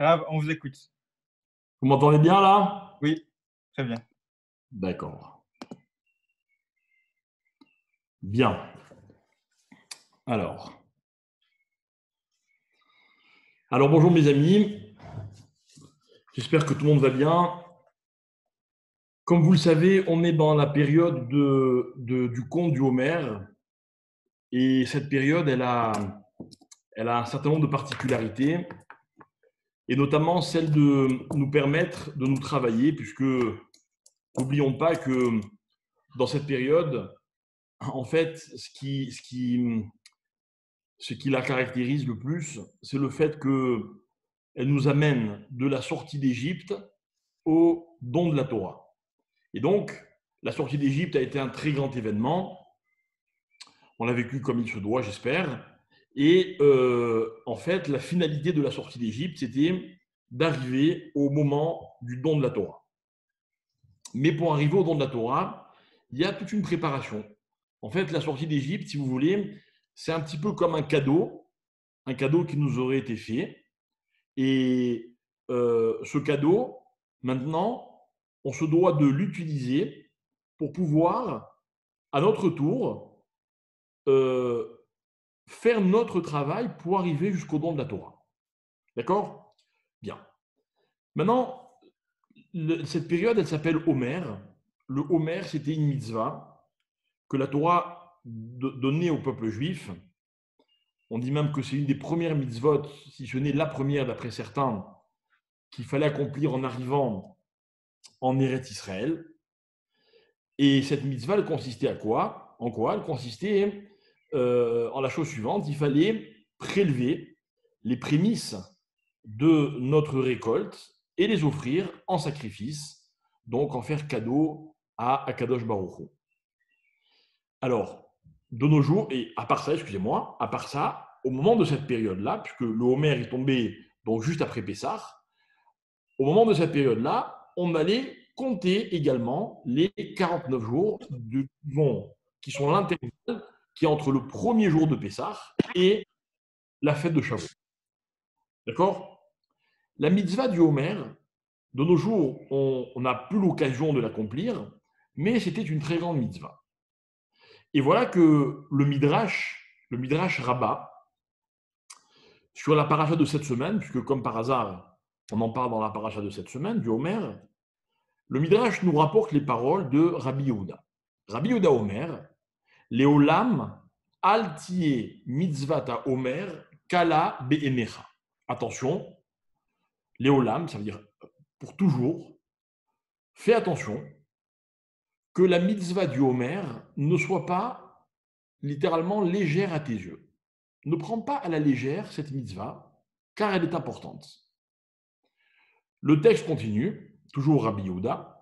Rav, on vous écoute. Vous m'entendez bien là? Oui, très bien. D'accord. Bien. Alors. Alors bonjour mes amis. J'espère que tout le monde va bien. Comme vous le savez, on est dans la période de, de- du conte du Homer. Et cette période, elle a, elle a un certain nombre de particularités. Et notamment celle de nous permettre de nous travailler, puisque n'oublions pas que dans cette période, en fait, ce qui, ce qui, ce qui la caractérise le plus, c'est le fait qu'elle nous amène de la sortie d'Égypte au don de la Torah. Et donc, la sortie d'Égypte a été un très grand événement. On l'a vécu comme il se doit, j'espère. Et euh, en fait, la finalité de la sortie d'Égypte, c'était d'arriver au moment du don de la Torah. Mais pour arriver au don de la Torah, il y a toute une préparation. En fait, la sortie d'Égypte, si vous voulez, c'est un petit peu comme un cadeau, un cadeau qui nous aurait été fait. Et euh, ce cadeau, maintenant, on se doit de l'utiliser pour pouvoir, à notre tour, euh, faire notre travail pour arriver jusqu'au don de la Torah. D'accord? Bien. Maintenant, cette période, elle s'appelle Homer. Le Homer, c'était une mitzvah que la Torah do- donnait au peuple juif. On dit même que c'est une des premières mitzvot, si ce n'est la première d'après certains, qu'il fallait accomplir en arrivant en Eretz Israël. Et cette mitzvah, elle consistait à quoi? En quoi? Elle consistait euh, en la chose suivante il fallait prélever les prémices de notre récolte et les offrir en sacrifice, donc en faire cadeau à Akadosh Baruch. Alors, de nos jours, et à part ça, excusez-moi, à part ça, au moment de cette période-là, puisque le Homer est tombé donc juste après Pessah, au moment de cette période-là, on allait compter également les 49 jours de, qui sont l'intervalle qui est entre le premier jour de Pessah et la fête de Shavuot. D'accord? La mitzvah du Homer, de nos jours, on n'a plus l'occasion de l'accomplir, mais c'était une très grande mitzvah. Et voilà que le Midrash, le Midrash Rabbah, sur la paracha de cette semaine, puisque comme par hasard, on en parle dans la paracha de cette semaine, du Homer, le Midrash nous rapporte les paroles de Rabbi Yehuda. Rabbi Yehuda Léolam altie mitzvata Omer kala be'emecha. Attention, Léolam, ça veut dire pour toujours, fais attention que la mitzvah du Homer ne soit pas littéralement légère à tes yeux. Ne prends pas à la légère cette mitzvah, car elle est importante. Le texte continue, toujours Rabbi Yehuda.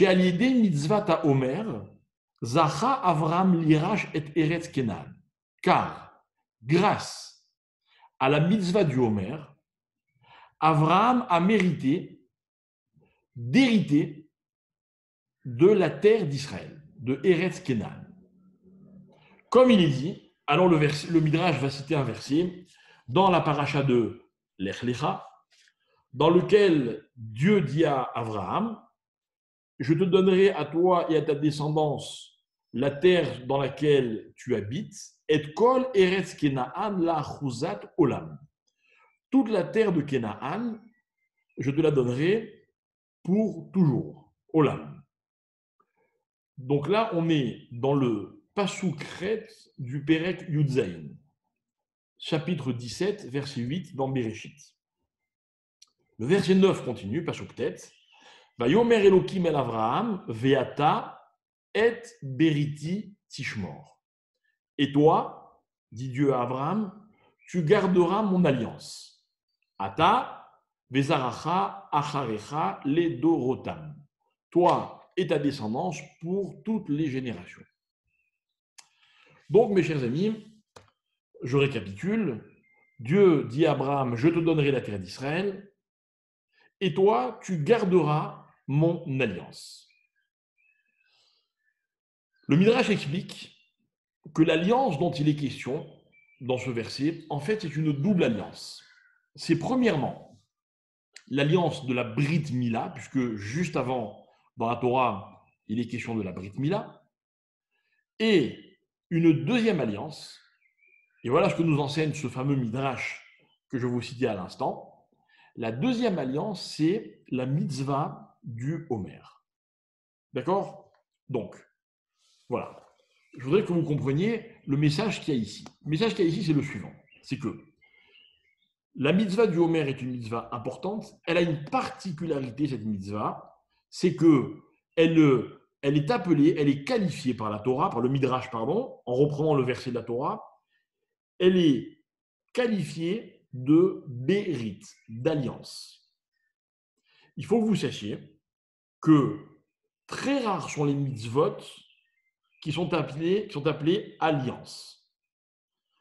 Mitzvah ta Zacha Avram lirash et Eretz Kenan. Car, grâce à la mitzvah du Homer, Avram a mérité d'hériter de la terre d'Israël, de Eretz Kenan. Comme il est dit, alors le, verset- le Midrash va citer un verset dans la paracha de Lech Lecha, dans lequel Dieu dit à Abraham, je te donnerai à toi et à ta descendance la terre dans laquelle tu habites, et kol eretz Kenaan la chuzat olam. Toute la terre de Kenaan, je te la donnerai pour toujours, olam. Donc là, on est dans le Pasukret du Perek Yudzaïn, chapitre 17, verset 8 dans Bereshit. Le verset 9 continue, Pasuktet. Vayomer Elokim el Avraham, Veata et Beriti Tishmor. Et toi, dit Dieu à Abraham, tu garderas mon alliance. Ata, Vezaracha, Acharecha, les Dorotam. Toi et ta descendance pour toutes les générations. Donc, mes chers amis, je récapitule. Dieu dit à Abraham, je te donnerai la terre d'Israël, et toi, tu garderas mon alliance. Le Midrash explique que l'alliance dont il est question dans ce verset, en fait, c'est une double alliance. C'est premièrement l'alliance de la Brit Mila, puisque juste avant, dans la Torah, il est question de la Brit Mila, et une deuxième alliance, et voilà ce que nous enseigne ce fameux Midrash que je vous citais à l'instant. La deuxième alliance, c'est la mitzvah du Homer. D'accord? Donc, voilà. Je voudrais que vous compreniez le message qu'il y a ici. Le message qu'il y a ici, c'est le suivant. C'est que la mitzvah du Homer est une mitzvah importante. Elle a une particularité, cette mitzvah, c'est que elle, elle est appelée, elle est qualifiée par la Torah, par le Midrash, pardon, en reprenant le verset de la Torah, elle est qualifiée de Bérit, d'alliance. Il faut que vous sachiez que très rares sont les mitzvot qui sont appelés, alliances.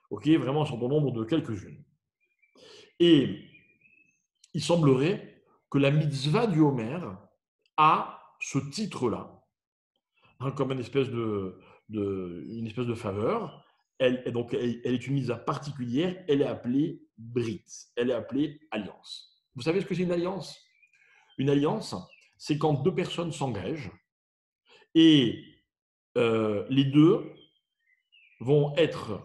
Ok, vraiment, sont au nombre de quelques-unes. Et il semblerait que la mitzvah du Homer a ce titre-là, hein, comme une espèce de, faveur. Elle, donc, elle, est une mitzvah particulière, elle est appelée Brit, elle est appelée alliance. Vous savez ce que c'est une alliance? Une alliance, c'est quand deux personnes s'engagent et euh, les deux vont être,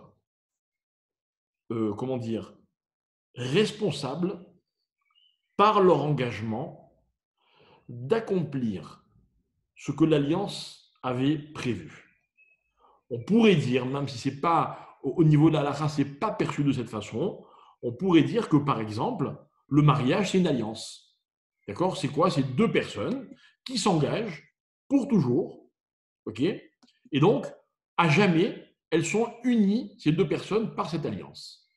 euh, comment dire, responsables par leur engagement d'accomplir ce que l'alliance avait prévu. On pourrait dire, même si c'est pas au niveau de la ce c'est pas perçu de cette façon, on pourrait dire que par exemple, le mariage c'est une alliance. D'accord? C'est quoi? C'est deux personnes qui s'engagent pour toujours, ok? Et donc, à jamais, elles sont unies ces deux personnes par cette alliance.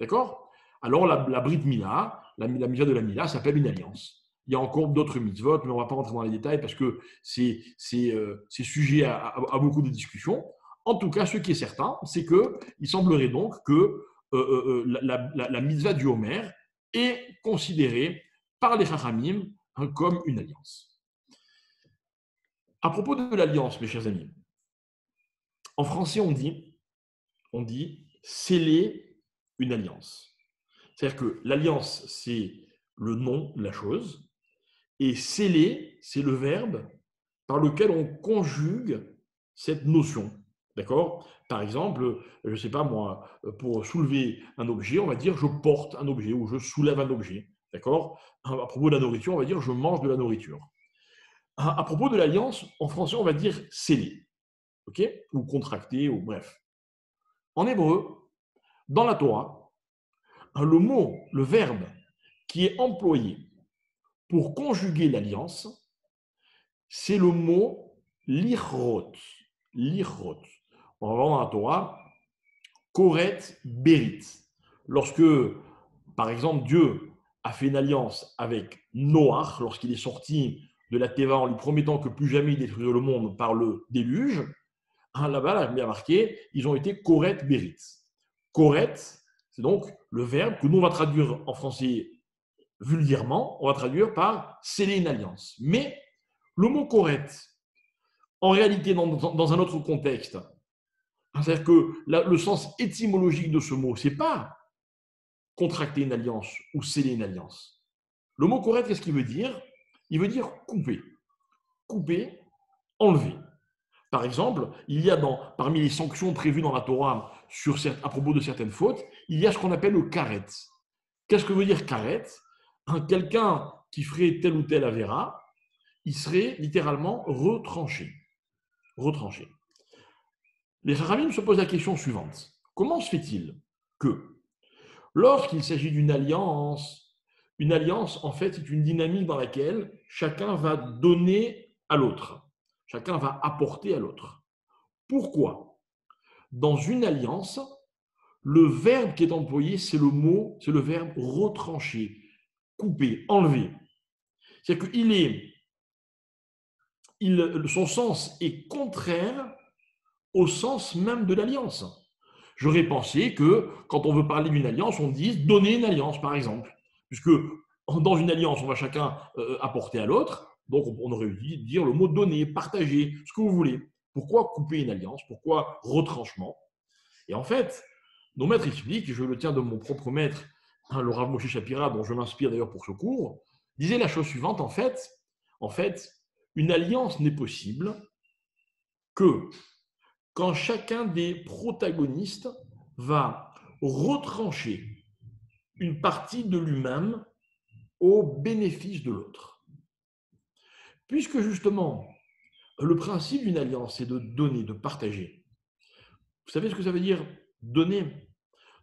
D'accord? Alors la, la Brit Mila, la, la de la Mila, s'appelle une alliance. Il y a encore d'autres mitzvot, mais on ne va pas rentrer dans les détails parce que c'est euh, sujet à, beaucoup de discussions. En tout cas, ce qui est certain, c'est qu'il semblerait donc que euh, euh, la, la, mitzvah du Homer est considérée par les Chachamim hein, comme une alliance. À propos de l'alliance, mes chers amis, en français, on dit, on dit sceller une alliance. C'est-à-dire que l'alliance, c'est le nom de la chose, et sceller, c'est le verbe par lequel on conjugue cette notion. D'accord? Par exemple, je ne sais pas moi, pour soulever un objet, on va dire je porte un objet ou je soulève un objet. D'accord? À propos de la nourriture, on va dire je mange de la nourriture. À propos de l'alliance, en français, on va dire sceller. OK? Ou contracter, ou bref. En hébreu, dans la Torah, le mot, le verbe qui est employé pour conjuguer l'alliance, c'est le mot lirot. Lirot. On va voir dans la Torah, koret berit. Lorsque, par exemple, Dieu a fait une alliance avec Noach, lorsqu'il est sorti de la Teva en lui promettant que plus jamais il détruirait le monde par le déluge, hein, là-bas, il a marqué, ils ont été koret berit. Koret, c'est donc le verbe que nous on va traduire en français vulgairement, on va traduire par sceller une alliance. Mais le mot correct, en réalité, dans, un autre contexte, c'est-à-dire que le sens étymologique de ce mot, c'est pas contracter une alliance ou sceller une alliance. Le mot correct, qu'est-ce qu'il veut dire? Il veut dire couper. Couper, enlever. Par exemple, il y a dans, parmi les sanctions prévues dans la Torah sur, à propos de certaines fautes, il y a ce qu'on appelle le karet. Qu'est-ce que veut dire karet? Quelqu'un qui ferait tel ou tel avéra, il serait littéralement retranché. Retranché. Les Haramim se posent la question suivante. Comment se fait-il que lorsqu'il s'agit d'une alliance, une alliance, en fait, c'est une dynamique dans laquelle chacun va donner à l'autre. Chacun va apporter à l'autre. Pourquoi? Dans une alliance, le verbe qui est employé, c'est le mot, c'est le verbe retrancher, couper, enlever. C'est-à-dire qu'il est, son sens est contraire au sens même de l'alliance. J'aurais pensé que quand on veut parler d'une alliance, on dise donner une alliance, par exemple. Puisque dans une alliance, on va chacun euh, apporter à l'autre. Donc, on aurait dû dire le mot donner, partager, ce que vous voulez. Pourquoi couper une alliance? Pourquoi retranchement? Et en fait, nos maîtres expliquent, je le tiens de mon propre maître, hein, Moshe Shapira, dont je m'inspire d'ailleurs pour ce cours, disait la chose suivante, en fait, en fait, une alliance n'est possible que quand chacun des protagonistes va retrancher une partie de lui-même au bénéfice de l'autre. Puisque justement, le principe d'une alliance, c'est de donner, de partager. Vous savez ce que ça veut dire donner?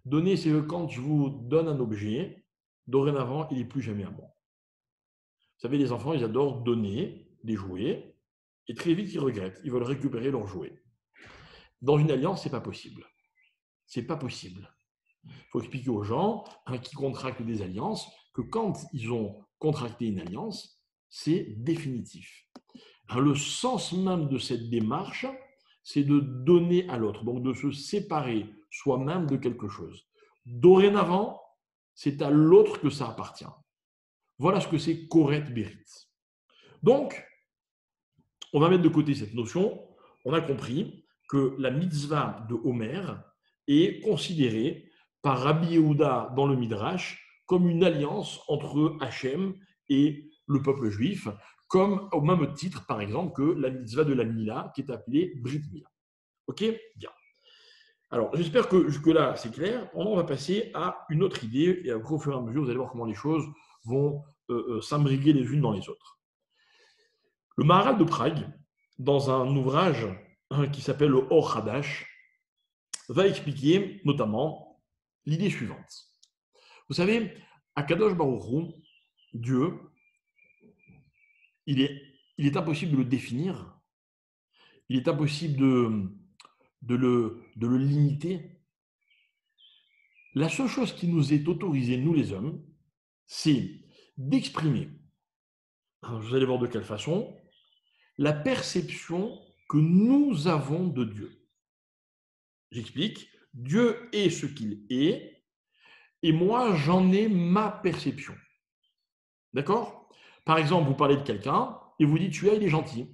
Donner, c'est que quand je vous donne un objet, dorénavant, il n'est plus jamais à moi. Vous savez, les enfants, ils adorent donner des jouets et très vite, ils regrettent. Ils veulent récupérer leurs jouets. Dans une alliance, ce n'est pas possible. Ce n'est pas possible. Il faut expliquer aux gens hein, qui contractent des alliances que quand ils ont contracté une alliance, c'est définitif. Hein, le sens même de cette démarche, c'est de donner à l'autre, donc de se séparer soi-même de quelque chose. Dorénavant, c'est à l'autre que ça appartient. Voilà ce que c'est Koret Berit. Donc, on va mettre de côté cette notion. On a compris que la mitzvah de Homer est considérée par Rabbi Yehuda dans le Midrash comme une alliance entre Hachem et le peuple juif, comme au même titre, par exemple, que la mitzvah de la Mila, qui est appelée Brit Mila. Ok? Bien. Alors, j'espère que jusque-là, c'est clair. On va passer à une autre idée, et au fur et à mesure, vous allez voir comment les choses vont euh, euh, s'imbriguer les unes dans les autres. Le Maharal de Prague, dans un ouvrage qui s'appelle le Or Hadash, va expliquer notamment l'idée suivante. Vous savez, à Kadosh Baruch Dieu, il est, impossible de le définir, il est impossible de, le, de le limiter. La seule chose qui nous est autorisée, nous les hommes, c'est d'exprimer, vous allez voir de quelle façon, la perception que nous avons de Dieu. J'explique, Dieu est ce qu'il est, et moi j'en ai ma perception. D'accord? Par exemple, vous parlez de quelqu'un et vous dites, tu es, il est gentil.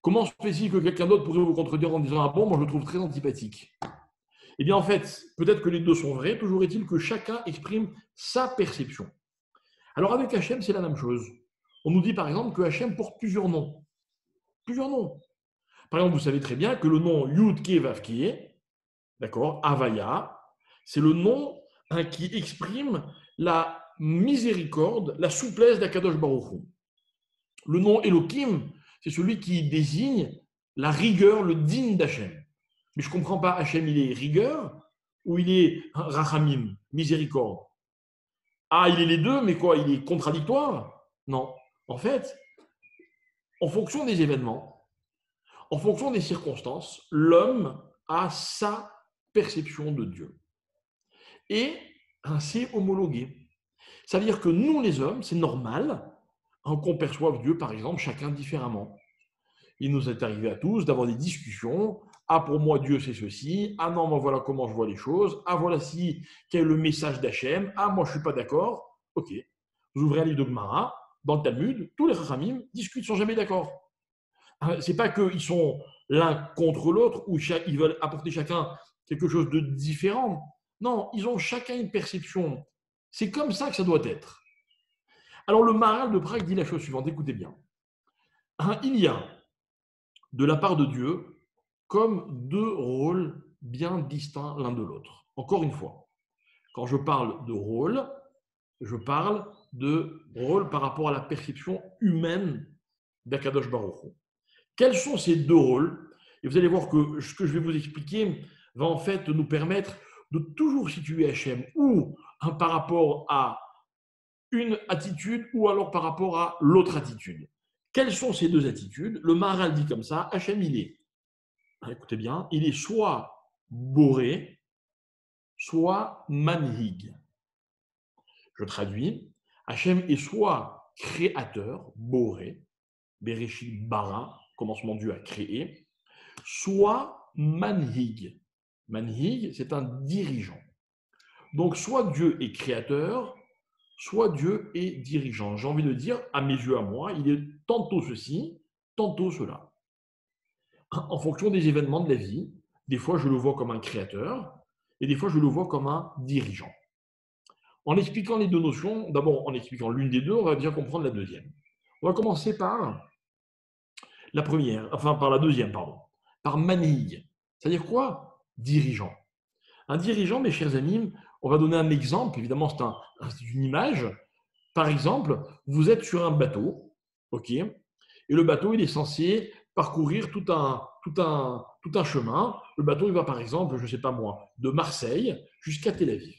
Comment se fait-il que quelqu'un d'autre pourrait vous contredire en disant, ah bon, moi je le trouve très antipathique Eh bien en fait, peut-être que les deux sont vrais, toujours est-il que chacun exprime sa perception. Alors avec Hachem, c'est la même chose. On nous dit par exemple que Hachem porte plusieurs noms. Plusieurs noms. Par exemple, vous savez très bien que le nom Yud Ke Vav d'accord, Avaya, c'est le nom hein, qui exprime la miséricorde, la souplesse d'Akadosh Baruch Le nom Elohim, c'est celui qui désigne la rigueur, le digne d'Hachem. Mais je ne comprends pas, Hachem, il est rigueur ou il est rachamim, miséricorde? Ah, il est les deux, mais quoi Il est contradictoire? Non. En fait, en fonction des événements, en fonction des circonstances, l'homme a sa perception de Dieu. Et c'est homologué. Ça veut dire que nous, les hommes, c'est normal hein, qu'on perçoive Dieu, par exemple, chacun différemment. Il nous est arrivé à tous d'avoir des discussions. Ah, pour moi, Dieu, c'est ceci. Ah non, moi, voilà comment je vois les choses. Ah, voilà si, quel est le message d'Hachem. Ah, moi, je ne suis pas d'accord. Ok. Vous ouvrez un livre de Gemara dans le Talmud, tous les Rachamim discutent, sont jamais d'accord. Hein, c'est pas qu'ils sont l'un contre l'autre ou ils veulent apporter chacun quelque chose de différent. Non, ils ont chacun une perception. C'est comme ça que ça doit être. Alors le Maral de Prague dit la chose suivante, écoutez bien. Hein, il y a de la part de Dieu comme deux rôles bien distincts l'un de l'autre. Encore une fois, quand je parle de rôle, je parle de rôle par rapport à la perception humaine d'Akadosh Baruch Quels sont ces deux rôles? Et vous allez voir que ce que je vais vous expliquer va en fait nous permettre de toujours situer Hachem ou hein, par rapport à une attitude ou alors par rapport à l'autre attitude. Quelles sont ces deux attitudes? Le Maharal dit comme ça, Hachem il est, écoutez bien, il est soit boré, soit manhig. Je traduis, Hachem est soit créateur, boré, Bereshit bara, commencement Dieu a créé, soit manhig. Manhig, c'est un dirigeant. Donc, soit Dieu est créateur, soit Dieu est dirigeant. J'ai envie de dire, à mes yeux, à moi, il est tantôt ceci, tantôt cela. En fonction des événements de la vie, des fois je le vois comme un créateur, et des fois je le vois comme un dirigeant. En expliquant les deux notions, d'abord en expliquant l'une des deux, on va bien comprendre la deuxième. On va commencer par la première, enfin par la deuxième, pardon, par manille. C'est-à-dire quoi? Dirigeant. Un dirigeant, mes chers amis, on va donner un exemple, évidemment c'est une image. Par exemple, vous êtes sur un bateau, ok, et le bateau il est censé parcourir tout un, tout un, tout un chemin. Le bateau il va par exemple, je ne sais pas moi, de Marseille jusqu'à Tel Aviv.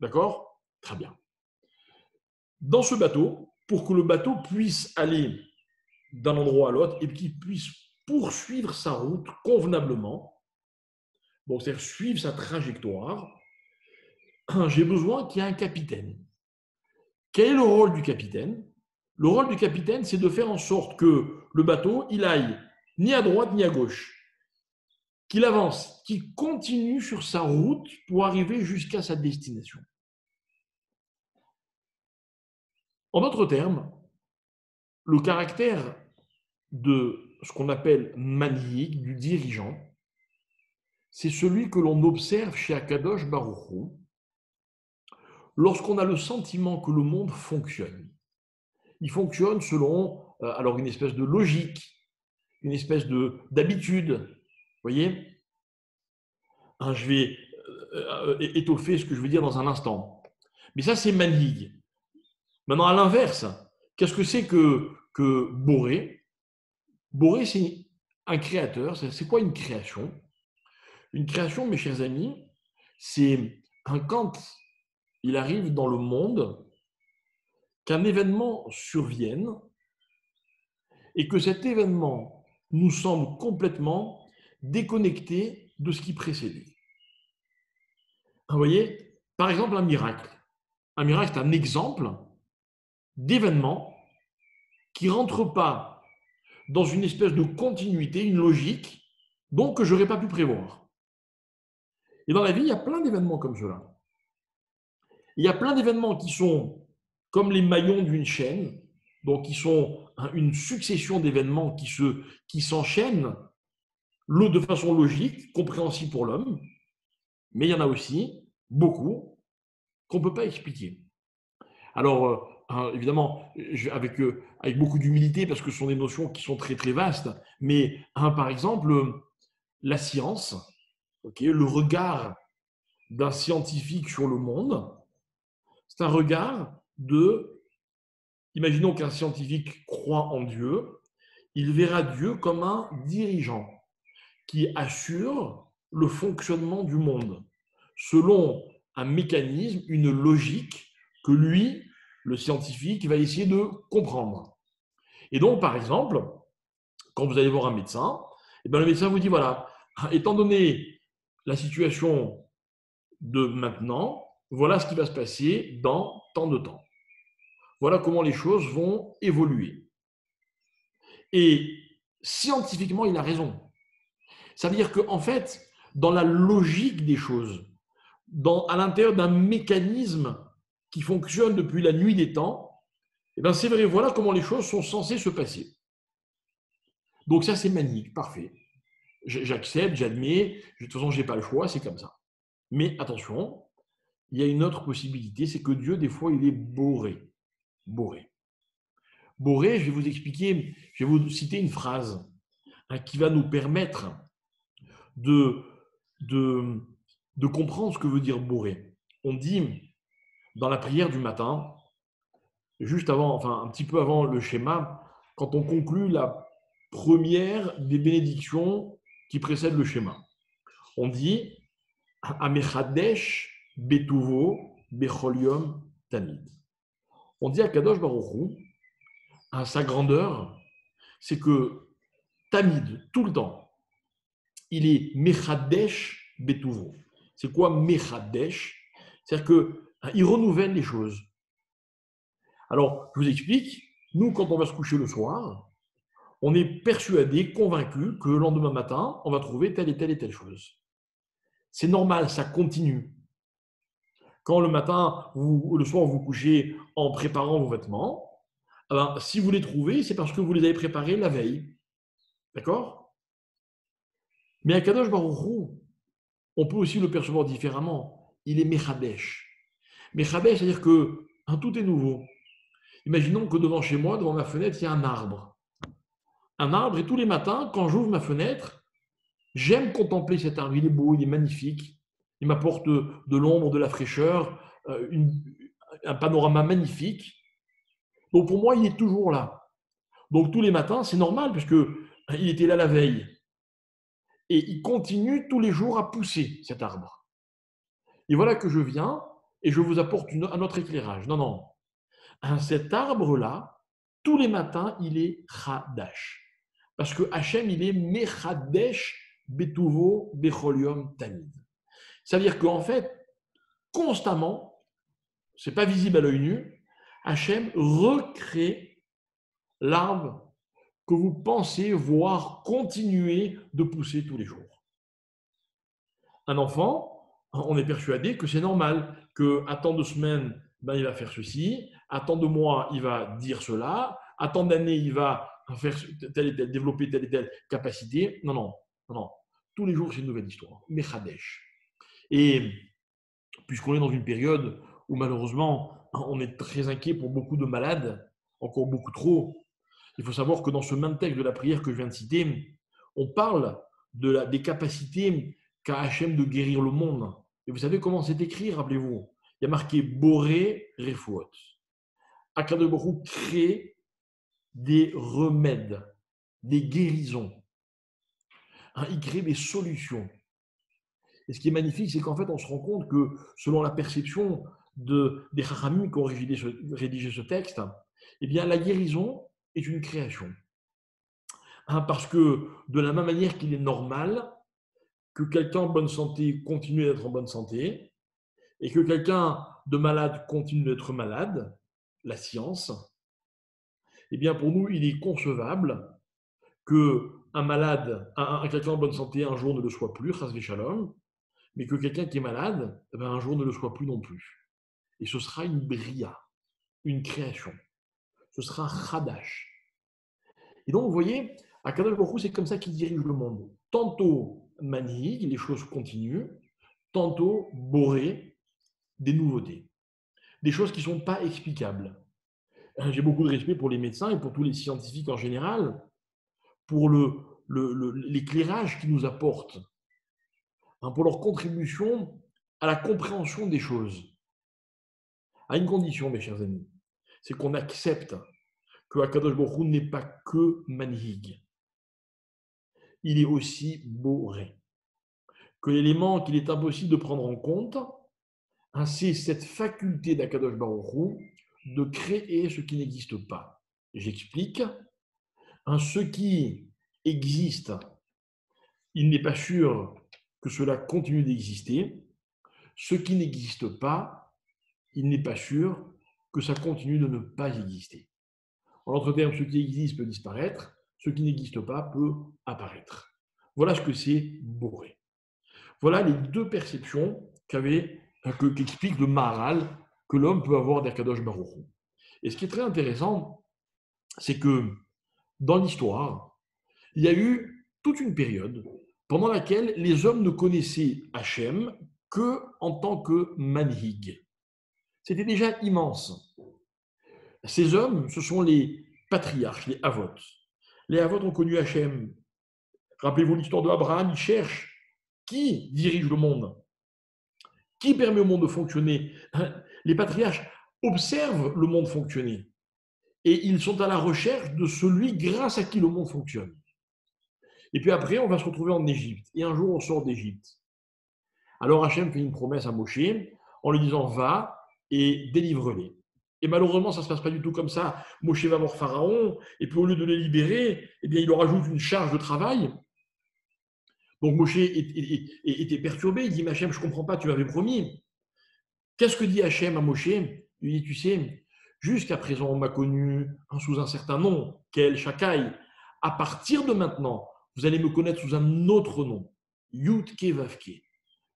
D'accord? Très bien. Dans ce bateau, pour que le bateau puisse aller d'un endroit à l'autre et qu'il puisse poursuivre sa route convenablement, bon, c'est-à-dire suivre sa trajectoire, j'ai besoin qu'il y ait un capitaine. Quel est le rôle du capitaine? Le rôle du capitaine, c'est de faire en sorte que le bateau, il aille ni à droite ni à gauche, qu'il avance, qu'il continue sur sa route pour arriver jusqu'à sa destination. En d'autres termes, le caractère de ce qu'on appelle manique, du dirigeant, c'est celui que l'on observe chez Akadosh Baruchou lorsqu'on a le sentiment que le monde fonctionne. Il fonctionne selon euh, alors une espèce de logique, une espèce de d'habitude. voyez? Hein, Je vais euh, euh, étoffer ce que je veux dire dans un instant. Mais ça, c'est manique. Maintenant, à l'inverse, qu'est-ce que c'est que, que Boré? Boré, c'est un créateur. C'est quoi une création? Une création, mes chers amis, c'est un quand il arrive dans le monde qu'un événement survienne et que cet événement nous semble complètement déconnecté de ce qui précédait. Vous voyez, par exemple, un miracle. Un miracle, c'est un exemple d'événements qui ne rentrent pas dans une espèce de continuité, une logique, donc que je n'aurais pas pu prévoir. Et dans la vie, il y a plein d'événements comme cela. Il y a plein d'événements qui sont comme les maillons d'une chaîne, donc qui sont une succession d'événements qui se qui s'enchaînent de façon logique, compréhensible pour l'homme, mais il y en a aussi beaucoup qu'on ne peut pas expliquer. Alors, euh, Hein, évidemment, avec, euh, avec beaucoup d'humilité, parce que ce sont des notions qui sont très très vastes, mais hein, par exemple, la science, le regard d'un scientifique sur le monde, c'est un regard de, imaginons qu'un scientifique croit en Dieu, il verra Dieu comme un dirigeant qui assure le fonctionnement du monde selon un mécanisme, une logique que lui le scientifique va essayer de comprendre. Et donc, par exemple, quand vous allez voir un médecin, et eh bien le médecin vous dit, voilà, étant donné la situation de maintenant, voilà ce qui va se passer dans tant de temps. Voilà comment les choses vont évoluer. Et scientifiquement, il a raison. Ça veut dire qu'en en fait, dans la logique des choses, dans, à l'intérieur d'un mécanisme qui fonctionne depuis la nuit des temps, eh bien c'est vrai, voilà comment les choses sont censées se passer. Donc ça, c'est magnifique, parfait. J'accepte, j'admets, de toute façon, je n'ai pas le choix, c'est comme ça. Mais attention, il y a une autre possibilité, c'est que Dieu, des fois, il est boré. Boré. Boré, je vais vous expliquer, je vais vous citer une phrase hein, qui va nous permettre de, de, de comprendre ce que veut dire boré. On dit dans la prière du matin, juste avant, enfin un petit peu avant le schéma, quand on conclut la première des bénédictions qui précèdent le schéma. On dit Amechadesh Betuvo Becholium Tamid. On dit à Kadosh Baruchou, à sa grandeur, c'est que Tamid, tout le temps, il est Mechadesh Betuvo. C'est quoi Mechadesh? C'est-à-dire que il renouvelle les choses. Alors, je vous explique, nous, quand on va se coucher le soir, on est persuadé, convaincu que le lendemain matin, on va trouver telle et telle et telle chose. C'est normal, ça continue. Quand le matin, ou le soir, vous couchez en préparant vos vêtements, eh ben, si vous les trouvez, c'est parce que vous les avez préparés la veille. D'accord? Mais à Kadosh Baruch on peut aussi le percevoir différemment. Il est Mechadesh. Mais Chadesh, c'est-à-dire que hein, tout est nouveau. Imaginons que devant chez moi, devant ma fenêtre, il y a un arbre. Un arbre, et tous les matins, quand j'ouvre ma fenêtre, j'aime contempler cet arbre. Il est beau, il est magnifique. Il m'apporte de l'ombre, de la fraîcheur, euh, un panorama magnifique. Donc pour moi, il est toujours là. Donc tous les matins, c'est normal, puisque il était là la veille. Et il continue tous les jours à pousser cet arbre. Et voilà que je viens et je vous apporte un autre éclairage. Non, non. Cet arbre-là, tous les matins, il est Chadash. Parce que Hachem, il est Mechadesh Betuvo Becholium Tamid. Ça veut dire qu'en fait, constamment, c'est pas visible à l'œil nu, Hachem recrée l'arbre que vous pensez voir continuer de pousser tous les jours. Un enfant, on est persuadé que c'est normal, qu'à tant de semaines, ben, il va faire ceci, à tant de mois, il va dire cela, à tant d'années, il va faire et développer telle et telle capacité. Non, non, non, Tous les jours, c'est une nouvelle histoire. Mechadesh. Et puisqu'on est dans une période où malheureusement, on est très inquiet pour beaucoup de malades, encore beaucoup trop, il faut savoir que dans ce même texte de la prière que je viens de citer, on parle de la, des capacités qu'a Hachem de guérir le monde. Et vous savez comment c'est écrit, rappelez-vous? Il y a marqué Boré Refouot. Akadosh crée des remèdes, des guérisons. Hein, il crée des solutions. Et ce qui est magnifique, c'est qu'en fait, on se rend compte que selon la perception de, des Chachamim qui ont rédigé ce, rédigé ce texte, eh bien, la guérison, est une création. Hein, parce que de la même manière qu'il est normal que quelqu'un en bonne santé continue d'être en bonne santé et que quelqu'un de malade continue d'être malade, la science, eh bien pour nous, il est concevable que un malade, un, quelqu'un en bonne santé un jour ne le soit plus, shalom, mais que quelqu'un qui est malade, eh ben, un jour ne le soit plus non plus. Et ce sera une bria, une création ce sera Hadash. Et donc, vous voyez, à Kadosh Baruch c'est comme ça qu'il dirige le monde. Tantôt Manhig, les choses continuent, tantôt Boré, des nouveautés. Des choses qui ne sont pas explicables. Euh, j'ai beaucoup de respect pour les médecins et pour tous les scientifiques en général, pour l'éclairage le, qu'ils nous apportent, hein, pour leur contribution à la compréhension des choses. À une condition, mes chers amis, c'est qu'on accepte que Akadosh Baruch n'est pas que manhig. Il est aussi boré. Que l'élément qu'il est impossible de prendre en compte, hein, c'est cette faculté d'Akadosh Baruch de créer ce qui n'existe pas. J'explique. Hein, ce qui existe, il n'est pas sûr que cela continue d'exister. Ce qui n'existe pas, il n'est pas sûr que ça continue de ne pas exister. En d'autres termes, ce qui existe peut disparaître, ce qui n'existe pas peut apparaître. Voilà ce que c'est Boré. Voilà les deux perceptions qu'explique le Maharal que l'homme peut avoir d'Erkadosh Baruch. Et ce qui est très intéressant, c'est que dans l'histoire, il y a eu toute une période pendant laquelle les hommes ne connaissaient Hachem que en tant que manhig. C'était déjà immense. Ces hommes, ce sont les patriarches, les avots. Les avots ont connu Hachem. Rappelez-vous l'histoire de Abraham, il cherche qui dirige le monde, qui permet au monde de fonctionner? Les patriarches observent le monde fonctionner et ils sont à la recherche de celui grâce à qui le monde fonctionne. Et puis après, on va se retrouver en Égypte. Et un jour, on sort d'Égypte. Alors Hachem fait une promesse à Moshe en lui disant Va, et délivre-les. Et malheureusement, ça ne se passe pas du tout comme ça. Moshe va voir Pharaon, et puis au lieu de les libérer, eh bien, il leur ajoute une charge de travail. Donc Moshe était perturbé, il dit, Hachem, je ne comprends pas, tu m'avais promis. Qu'est-ce que dit Hachem à Moshe? Il dit, tu sais, jusqu'à présent, on m'a connu sous un certain nom, Kel Shakai. À partir de maintenant, vous allez me connaître sous un autre nom, Yud Kevavke.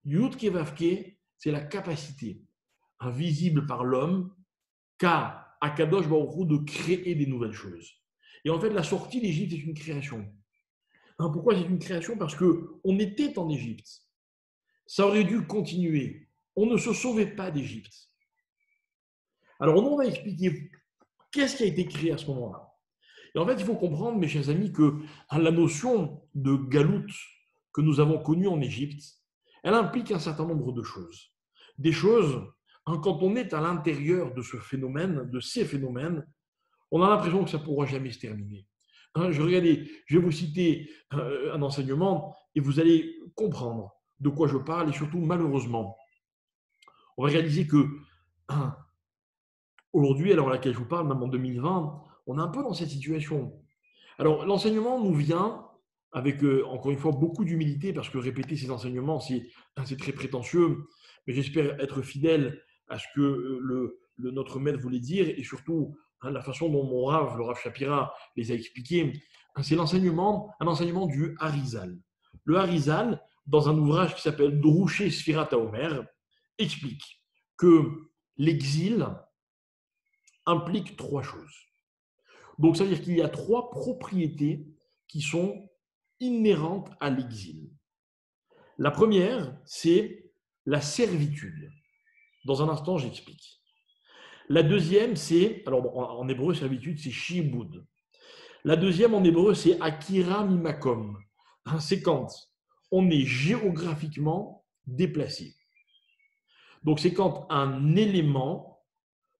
Yud Kevavke, c'est la capacité invisible par l'homme, qu'a Akadosh Baruch de créer des nouvelles choses. Et en fait, la sortie d'Égypte est une création. Hein, pourquoi c'est une création? Parce que on était en Égypte. Ça aurait dû continuer. On ne se sauvait pas d'Égypte. Alors, on va expliquer qu'est-ce qui a été créé à ce moment-là. Et en fait, il faut comprendre, mes chers amis, que hein, la notion de galoute que nous avons connue en Égypte, elle implique un certain nombre de choses. Des choses, quand on est à l'intérieur de ce phénomène, de ces phénomènes, on a l'impression que ça ne pourra jamais se terminer. Hein, je, je vais vous citer euh, un enseignement et vous allez comprendre de quoi je parle et surtout, malheureusement, on va réaliser que aujourd'hui, à l'heure à laquelle je vous parle, même en 2020, on est un peu dans cette situation. Alors, l'enseignement nous vient avec, euh, encore une fois, beaucoup d'humilité, parce que répéter ces enseignements, c'est très prétentieux, mais j'espère être fidèle à ce que euh, le, notre maître voulait dire, et surtout hein, la façon dont mon Rav, le Rav Shapira, les a expliqués. C'est l'enseignement, un enseignement du Harizal. Le Harizal, dans un ouvrage qui s'appelle Drouché Sfirat Omer, explique que l'exil implique trois choses. Donc, ça veut dire qu'il y a trois propriétés qui sont inhérentes à l'exil. La première, c'est la servitude. Dans un instant, j'explique. La deuxième, c'est, alors en hébreu, servitude, c'est shibud. La deuxième en hébreu, c'est akira mimakom. C'est quand on est géographiquement déplacé. Donc, c'est quand un élément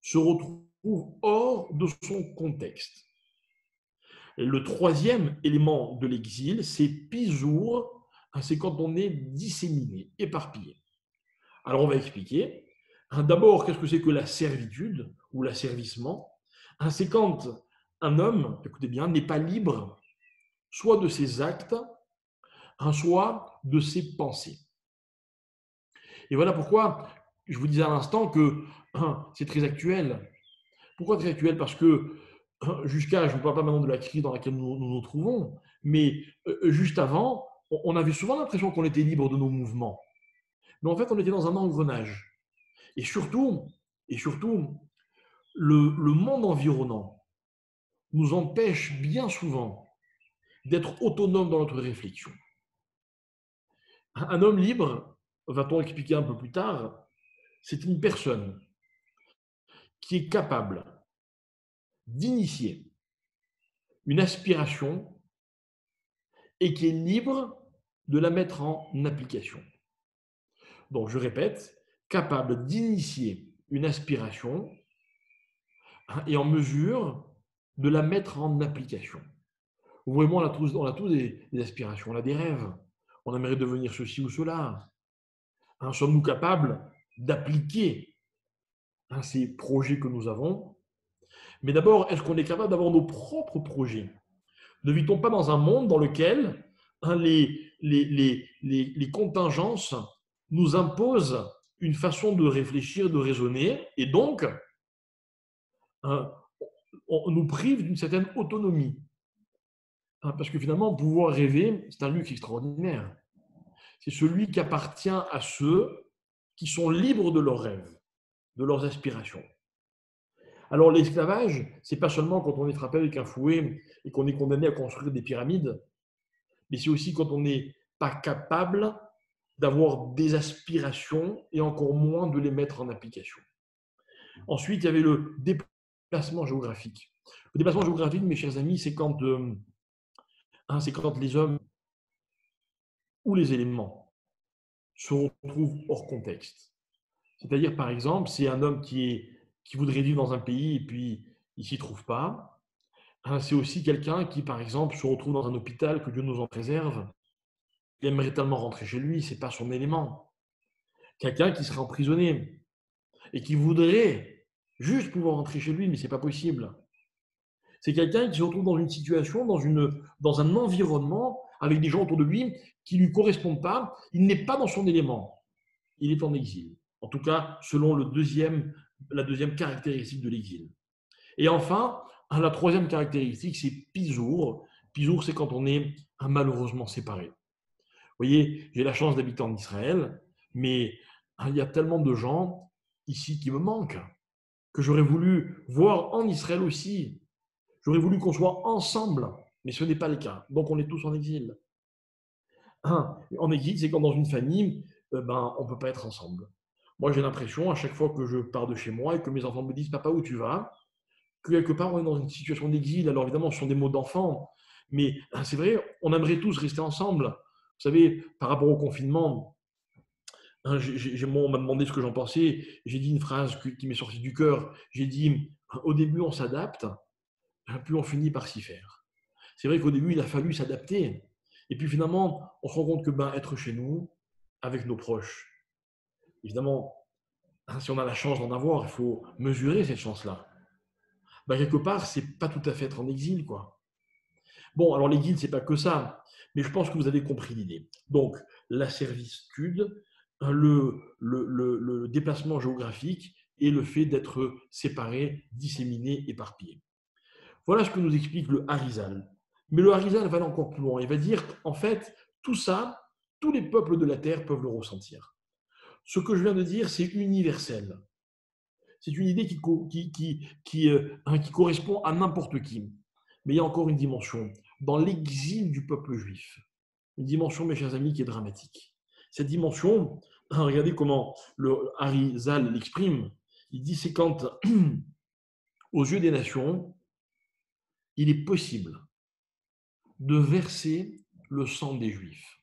se retrouve hors de son contexte. Le troisième élément de l'exil, c'est pisour, c'est quand on est disséminé, éparpillé. Alors on va expliquer. Hein, d'abord, qu'est-ce que c'est que la servitude ou l'asservissement? Hein, C'est quand un homme, écoutez bien, n'est pas libre soit de ses actes, soit de ses pensées. Et voilà pourquoi je vous disais à l'instant que c'est très actuel. Pourquoi très actuel? Parce que jusqu'à, je ne parle pas maintenant de la crise dans laquelle nous nous, trouvons, mais euh, euh, juste avant, on avait souvent l'impression qu'on était libre de nos mouvements. Mais en fait, on était dans un engrenage. Et surtout, et surtout le, le monde environnant nous empêche bien souvent d'être autonome dans notre réflexion. Un homme libre, va-t-on expliquer un peu plus tard, c'est une personne qui est capable d'initier une aspiration et qui est libre de la mettre en application. Donc, je répète, capable d'initier une aspiration hein, et en mesure de la mettre en application. Voyez, on a tous, tous des, aspirations, on a des rêves, on aimerait devenir ceci ou cela. Hein, sommes-nous capables d'appliquer hein, ces projets que nous avons? Mais d'abord, est-ce qu'on est capable d'avoir nos propres projets? Ne vit-on pas dans un monde dans lequel les, contingences nous imposent une façon de réfléchir, de raisonner, et donc hein, on nous prive d'une certaine autonomie hein, Parce que finalement, pouvoir rêver, c'est un luxe extraordinaire. C'est celui qui appartient à ceux qui sont libres de leurs rêves, de leurs aspirations. Alors l'esclavage, c'est pas seulement quand on est frappé avec un fouet et qu'on est condamné à construire des pyramides, mais c'est aussi quand on n'est pas capable d'avoir des aspirations et encore moins de les mettre en application. Ensuite, il y avait le déplacement géographique. Le déplacement géographique, mes chers amis, c'est quand, euh, hein, les hommes ou les éléments se retrouvent hors contexte. C'est-à-dire, par exemple, c'est un homme qui voudrait vivre dans un pays et puis il s'y trouve pas. Hein, c'est aussi quelqu'un qui, par exemple, se retrouve dans un hôpital, que Dieu nous en préserve. Il aimerait tellement rentrer chez lui, c'est pas son élément. Quelqu'un qui serait emprisonné et qui voudrait juste pouvoir rentrer chez lui, mais c'est pas possible. C'est quelqu'un qui se retrouve dans une situation, dans, une, dans un environnement avec des gens autour de lui qui ne lui correspondent pas. Il n'est pas dans son élément. Il est en exil. En tout cas, selon le deuxième la deuxième caractéristique de l'exil. Et enfin, la troisième caractéristique, c'est pisour. Pisour, c'est quand on est malheureusement séparé. Vous voyez, j'ai la chance d'habiter en Israël, mais il y a tellement de gens ici qui me manquent, que j'aurais voulu voir en Israël aussi. J'aurais voulu qu'on soit ensemble, mais ce n'est pas le cas. Donc on est tous en exil. En exil, c'est quand dans une famille, euh, ben, on ne peut pas être ensemble Moi, j'ai l'impression, à chaque fois que je pars de chez moi et que mes enfants me disent Papa, où tu vas? Que quelque part, on est dans une situation d'exil. Alors, évidemment, ce sont des mots d'enfant. Mais ah, c'est vrai, on aimerait tous rester ensemble. Vous savez, par rapport au confinement, hein, on m'a demandé ce que j'en pensais. J'ai dit une phrase qui m'est sortie du cœur. J'ai dit Au début, on s'adapte, puis on finit par s'y faire. C'est vrai qu'au début, il a fallu s'adapter. Et puis finalement, on se rend compte que ben, être chez nous, avec nos proches, évidemment, hein, si on a la chance d'en avoir, il faut mesurer cette chance-là. Ben, quelque part, c'est pas tout à fait être en exil, quoi. Bon, alors l'exil, c'est pas que ça, mais je pense que vous avez compris l'idée. Donc, la servitude, le, déplacement géographique et le fait d'être séparé, disséminé, éparpillé. Voilà ce que nous explique le Harizal. Mais le Harizal va encore plus loin. Il va dire, en fait, tout ça, tous les peuples de la Terre peuvent le ressentir. Ce que je viens de dire, c'est universel. C'est une idée qui, qui, qui, euh, hein, qui correspond à n'importe qui. Mais il y a encore une dimension. Dans l'exil du peuple juif, une dimension, mes chers amis, qui est dramatique. Cette dimension, hein, regardez comment le Harizal l'exprime. Il dit c'est quand, aux yeux des nations, il est possible de verser le sang des Juifs.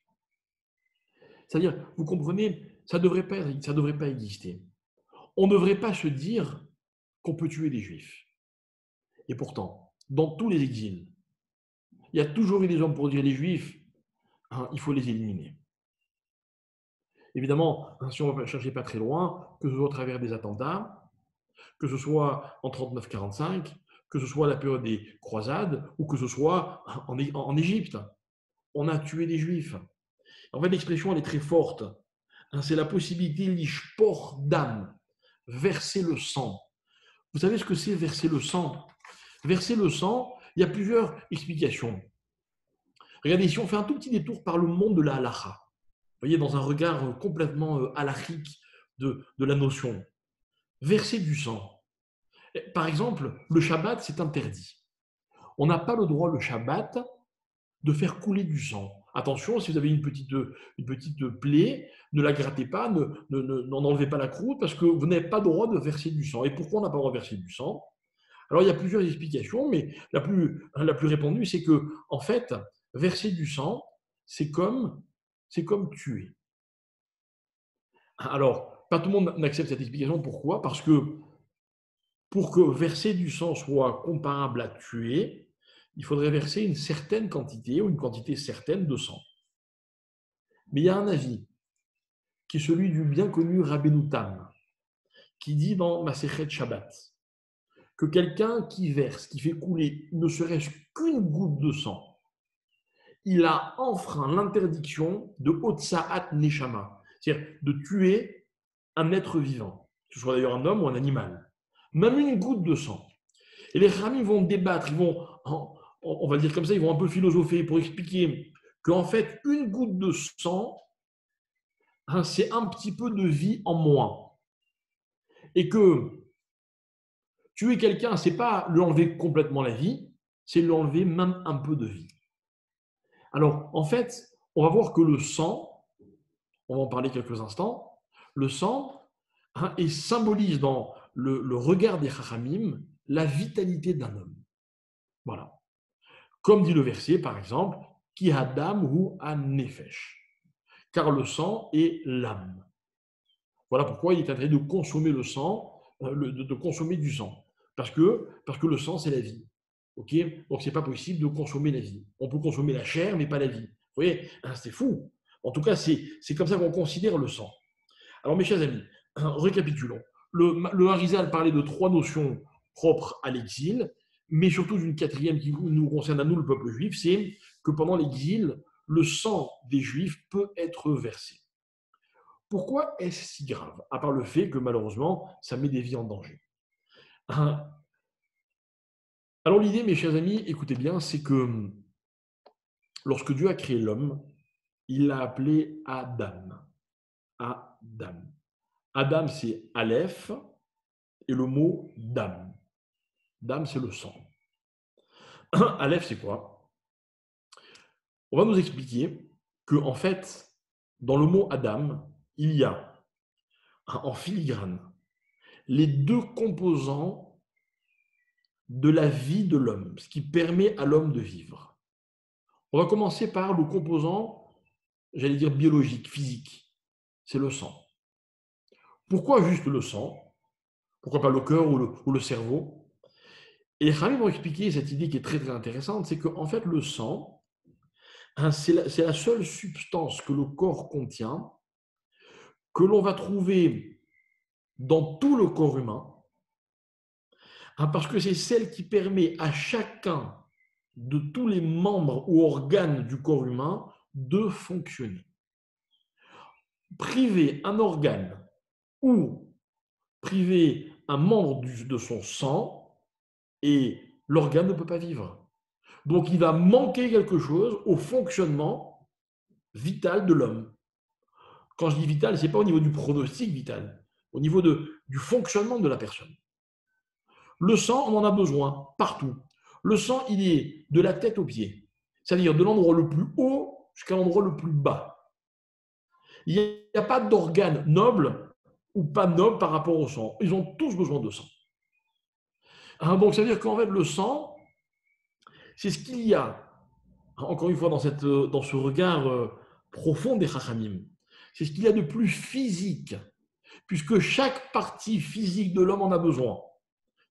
C'est-à-dire, vous comprenez, ça ne devrait, pas, devrait pas exister. On ne devrait pas se dire qu'on peut tuer des Juifs. Et pourtant, dans tous les exils, il y a toujours eu des hommes pour dire les Juifs, hein, il faut les éliminer. Évidemment, hein, si on ne chercher pas très loin, que ce soit au travers des attentats, que ce soit en 39-45, que ce soit la période des croisades ou que ce soit en, Égypte. On a tué des juifs. En fait, l'expression, elle est très forte. Hein, c'est la possibilité, l'ishpor d'âme, verser le sang. Vous savez ce que c'est verser le sang? Verser le sang, il y a plusieurs explications. Regardez, si on fait un tout petit détour par le monde de la halacha, vous voyez, dans un regard complètement euh, halachique de, de la notion, verser du sang. Par exemple, le Shabbat, c'est interdit. On n'a pas le droit le Shabbat de faire couler du sang. Attention, si vous avez une petite, une petite plaie, ne la grattez pas, n'en ne, ne, enlevez pas la croûte, parce que vous n'avez pas le droit de verser du sang. Et pourquoi on n'a pas le droit de verser du sang? Alors, il y a plusieurs explications, mais la plus, répandue, c'est que, en fait, verser du sang, c'est comme, tuer. Alors, pas tout le monde n'accepte cette explication. Pourquoi? Parce que pour que verser du sang soit comparable à tuer, il faudrait verser une certaine quantité ou une quantité certaine de sang. Mais il y a un avis qui est celui du bien connu Rabbeinu Tam, qui dit dans Masechet Shabbat que quelqu'un qui verse, qui fait couler ne serait-ce qu'une goutte de sang, il a enfreint l'interdiction de Otsaat Neshama, c'est-à-dire de tuer un être vivant, que ce soit d'ailleurs un homme ou un animal même une goutte de sang. Et les ramis vont débattre, ils vont, on va dire comme ça, ils vont un peu philosopher pour expliquer qu'en fait, une goutte de sang, hein, c'est un petit peu de vie en moins. Et que tuer quelqu'un, c'est pas lui enlever complètement la vie, c'est lui enlever même un peu de vie. Alors, en fait, on va voir que le sang, on va en parler quelques instants, le sang hein, symbolise dans le, regard des Chachamim la vitalité d'un homme. Voilà. Comme dit le verset, par exemple, Ki hadam ou nefesh car le sang est l'âme. Voilà pourquoi il est interdit de consommer le sang, euh, de, consommer du sang. Parce que, parce que le sang, c'est la vie. Donc, ce n'est pas possible de consommer la vie. On peut consommer la chair, mais pas la vie. Vous voyez, hein, c'est fou. En tout cas, c'est comme ça qu'on considère le sang. Alors, mes chers amis, récapitulons le, Harizal parlait de trois notions propres à l'exil, mais surtout d'une quatrième qui nous concerne à nous, le peuple juif, c'est que pendant l'exil, le sang des juifs peut être versé. Pourquoi est-ce si grave? À part le fait que malheureusement, ça met des vies en danger. Hein? Alors l'idée, mes chers amis, écoutez bien, c'est que lorsque Dieu a créé l'homme, il l'a appelé Adam. Adam. Adam, c'est Aleph, et le mot Dam. Dam, c'est le sang. Aleph, c'est quoi? On va nous expliquer que, en fait, dans le mot Adam, il y a en filigrane les deux composants de la vie de l'homme, ce qui permet à l'homme de vivre. On va commencer par le composant, j'allais dire biologique, physique, c'est le sang. Pourquoi juste le sang? Pourquoi pas le cœur ou le, cerveau? Et les Khamim vont expliquer cette idée qui est très très intéressante, c'est qu'en fait le sang, hein, c'est la seule substance que le corps contient que l'on va trouver dans tout le corps humain, hein, parce que c'est celle qui permet à chacun de tous les membres ou organes du corps humain de fonctionner. Priver un organe ou priver un membre de son sang, et l'organe ne peut pas vivre. Donc il va manquer quelque chose au fonctionnement vital de l'homme. Quand je dis vital, ce n'est pas au niveau du pronostic vital, au niveau de, du fonctionnement de la personne. Le sang, on en a besoin partout. Le sang, il est de la tête aux pieds, c'est-à-dire de l'endroit le plus haut jusqu'à l'endroit le plus bas. Il n'y a pas d'organe noble ou pas noble par rapport au sang. Ils ont tous besoin de sang. Hein, donc, ça veut dire qu'en fait, le sang, c'est ce qu'il y a, encore une fois, dans, dans ce regard euh, profond des Chachamim, c'est ce qu'il y a de plus physique, puisque chaque partie physique de l'homme en a besoin,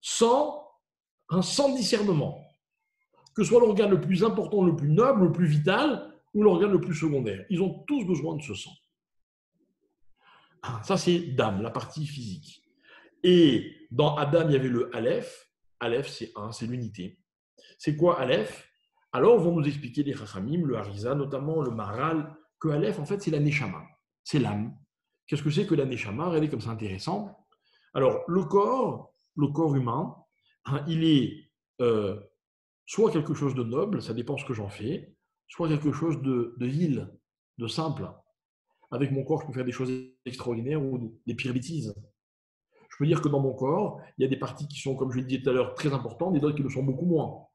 sans, un sans discernement, que ce soit l'organe le plus important, le plus noble, le plus vital, ou l'organe le plus secondaire. Ils ont tous besoin de ce sang. Ah, ça, c'est Dam, la partie physique. Et dans Adam, il y avait le Aleph. Aleph, c'est un, c'est l'unité. C'est quoi Aleph? Alors, vont nous expliquer les Chachamim, le Harisa, notamment le Maral, que Aleph, en fait, c'est la Neshama c'est l'âme. Qu'est-ce que c'est que la Neshama? Regardez comme c'est intéressant. Alors, le corps, le corps humain, hein, il est euh, soit quelque chose de noble, ça dépend ce que j'en fais, soit quelque chose de, de vil, de simple. Avec mon corps, je peux faire des choses extraordinaires ou des pires bêtises. Je peux dire que dans mon corps, il y a des parties qui sont, comme je l'ai dit tout à l'heure, très importantes et d'autres qui le sont beaucoup moins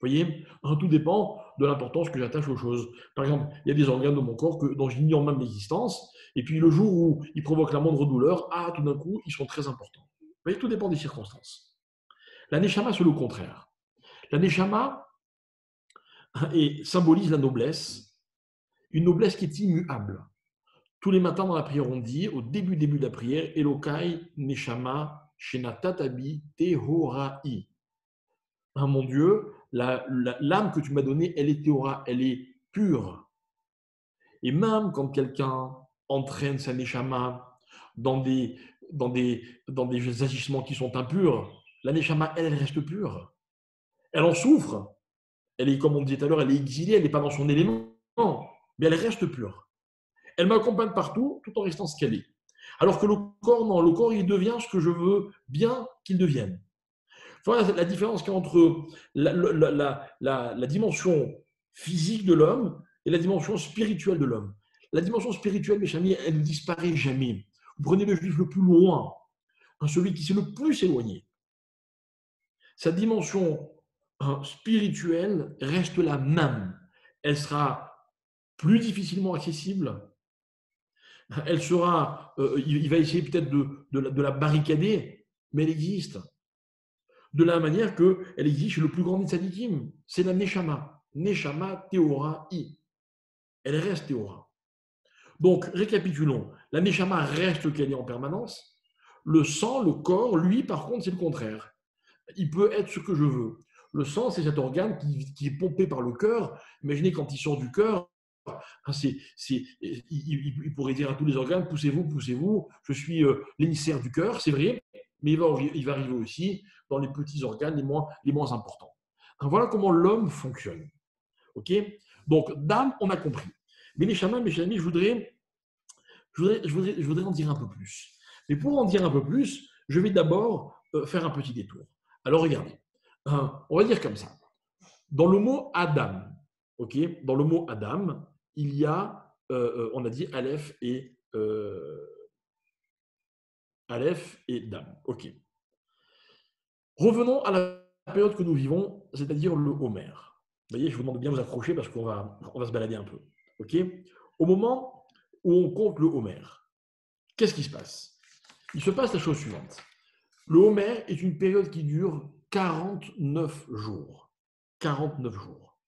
voyez hein, Tout dépend de l'importance que j'attache aux choses. Par exemple, il y a des organes de mon corps que, dont j'ignore même l'existence, et puis le jour où ils provoquent la moindre douleur, ah, tout d'un coup, ils sont très importants. Vous voyez, tout dépend des circonstances. La neshama, c'est le contraire. La neshama hein, symbolise la noblesse, une noblesse qui est immuable. Tous les matins dans la prière, on dit, au début début de la prière, Elokai Neshama Shenatatabi Tehorai. Hein, mon Dieu, l'âme que tu m'as donnée, elle est théora, elle est pure. Et même quand quelqu'un entraîne sa neshama dans des, dans, des, dans des agissements qui sont impurs, la neshama, elle, reste pure. Elle en souffre. Elle est, comme on disait tout à l'heure, elle est exilée, elle n'est pas dans son élément, mais elle reste pure. Elle m'accompagne partout tout en restant ce qu'elle est. Alors que le corps, non, le corps, il devient ce que je veux bien qu'il devienne. Voilà la différence qu'il y a entre la, dimension physique de l'homme et la dimension spirituelle de l'homme. La dimension spirituelle, mes amis, elle ne disparaît jamais. Vous prenez le juif le plus loin, hein, celui qui s'est le plus éloigné. Sa dimension hein, spirituelle reste la même. Elle sera plus difficilement accessible. Elle sera, euh, il va essayer peut-être de, la barricader, mais elle existe de la manière qu'elle existe chez le plus grand des tzadikim. C'est la Neshama. Neshama Teora I. Elle reste Teora. Donc, récapitulons. La Neshama reste qu'elle est en permanence. Le sang, le corps, lui, par contre, c'est le contraire. Il peut être ce que je veux. Le sang, c'est cet organe qui, est pompé par le cœur. Imaginez quand il sort du cœur, hein, il, pourrait dire à tous les organes, poussez-vous, poussez-vous, je suis euh, l'émissaire du cœur, c'est vrai, mais il va, arriver aussi dans les petits organes les moins, les moins importants. voilà comment l'homme fonctionne. Ok? Donc, dame, on a compris. Mais les chamans, mes amis, je voudrais, je voudrais, je, voudrais, je voudrais en dire un peu plus. Mais pour en dire un peu plus, je vais d'abord euh, faire un petit détour. Alors, regardez. Euh, on va dire comme ça. Dans le mot Adam, ok? Dans le mot Adam, il y a, euh, on a dit Aleph et Aleph et Dam. Ok. Revenons à la période que nous vivons, c'est-à-dire le Homer. Vous voyez, je vous demande de bien vous accrocher parce qu'on va, se balader un peu. OK Au moment où on compte le Homer, qu'est-ce qui se passe? Il se passe la chose suivante. Le Homer est une période qui dure 49 jours. 49 jours.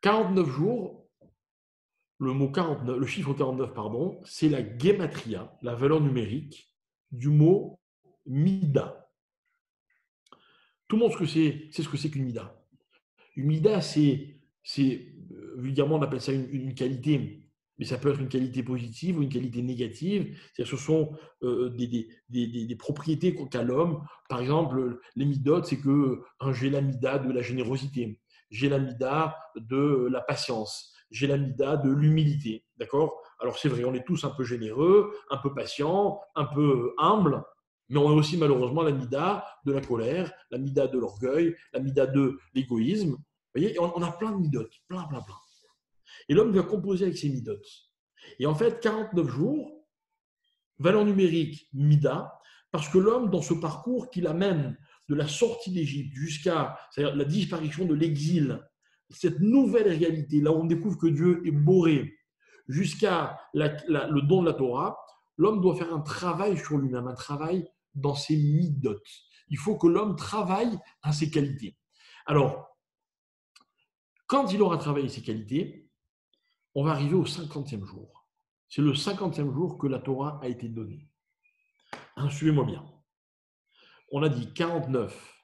49 jours, le mot 49, le chiffre 49, pardon, c'est la gematria, la valeur numérique du mot mida. Tout le monde sait ce que c'est qu'une mida. Une mida, c'est, euh, vulgairement, on appelle ça une qualité mais ça peut être une qualité positive ou une qualité négative. ce sont euh, des, des, des, propriétés qu'a l'homme. Par exemple, les c'est que j'ai l'amida de la générosité, j'ai l'amida de la patience, j'ai l'amida de l'humilité. D'accord? Alors c'est vrai, on est tous un peu généreux, un peu patients, un peu humbles, mais on a aussi malheureusement l'amida de la colère, l'amida de l'orgueil, l'amida de l'égoïsme. Vous voyez, on, a plein de midotes, plein, plein, plein. Et l'homme doit composer avec ses midotes. Et en fait, 49 jours, valeur numérique mida, parce que l'homme, dans ce parcours qu'il amène de la sortie d'Égypte jusqu'à la disparition de l'exil, cette nouvelle réalité, là où on découvre que Dieu est boré, jusqu'à le don de la Torah, l'homme doit faire un travail sur lui-même, un travail dans ses midotes. Il faut que l'homme travaille à ses qualités. Alors, quand il aura travaillé ses qualités, on va arriver au cinquantième jour. C'est le cinquantième jour que la Torah a été donnée. Hein, suivez-moi bien. On a dit 49,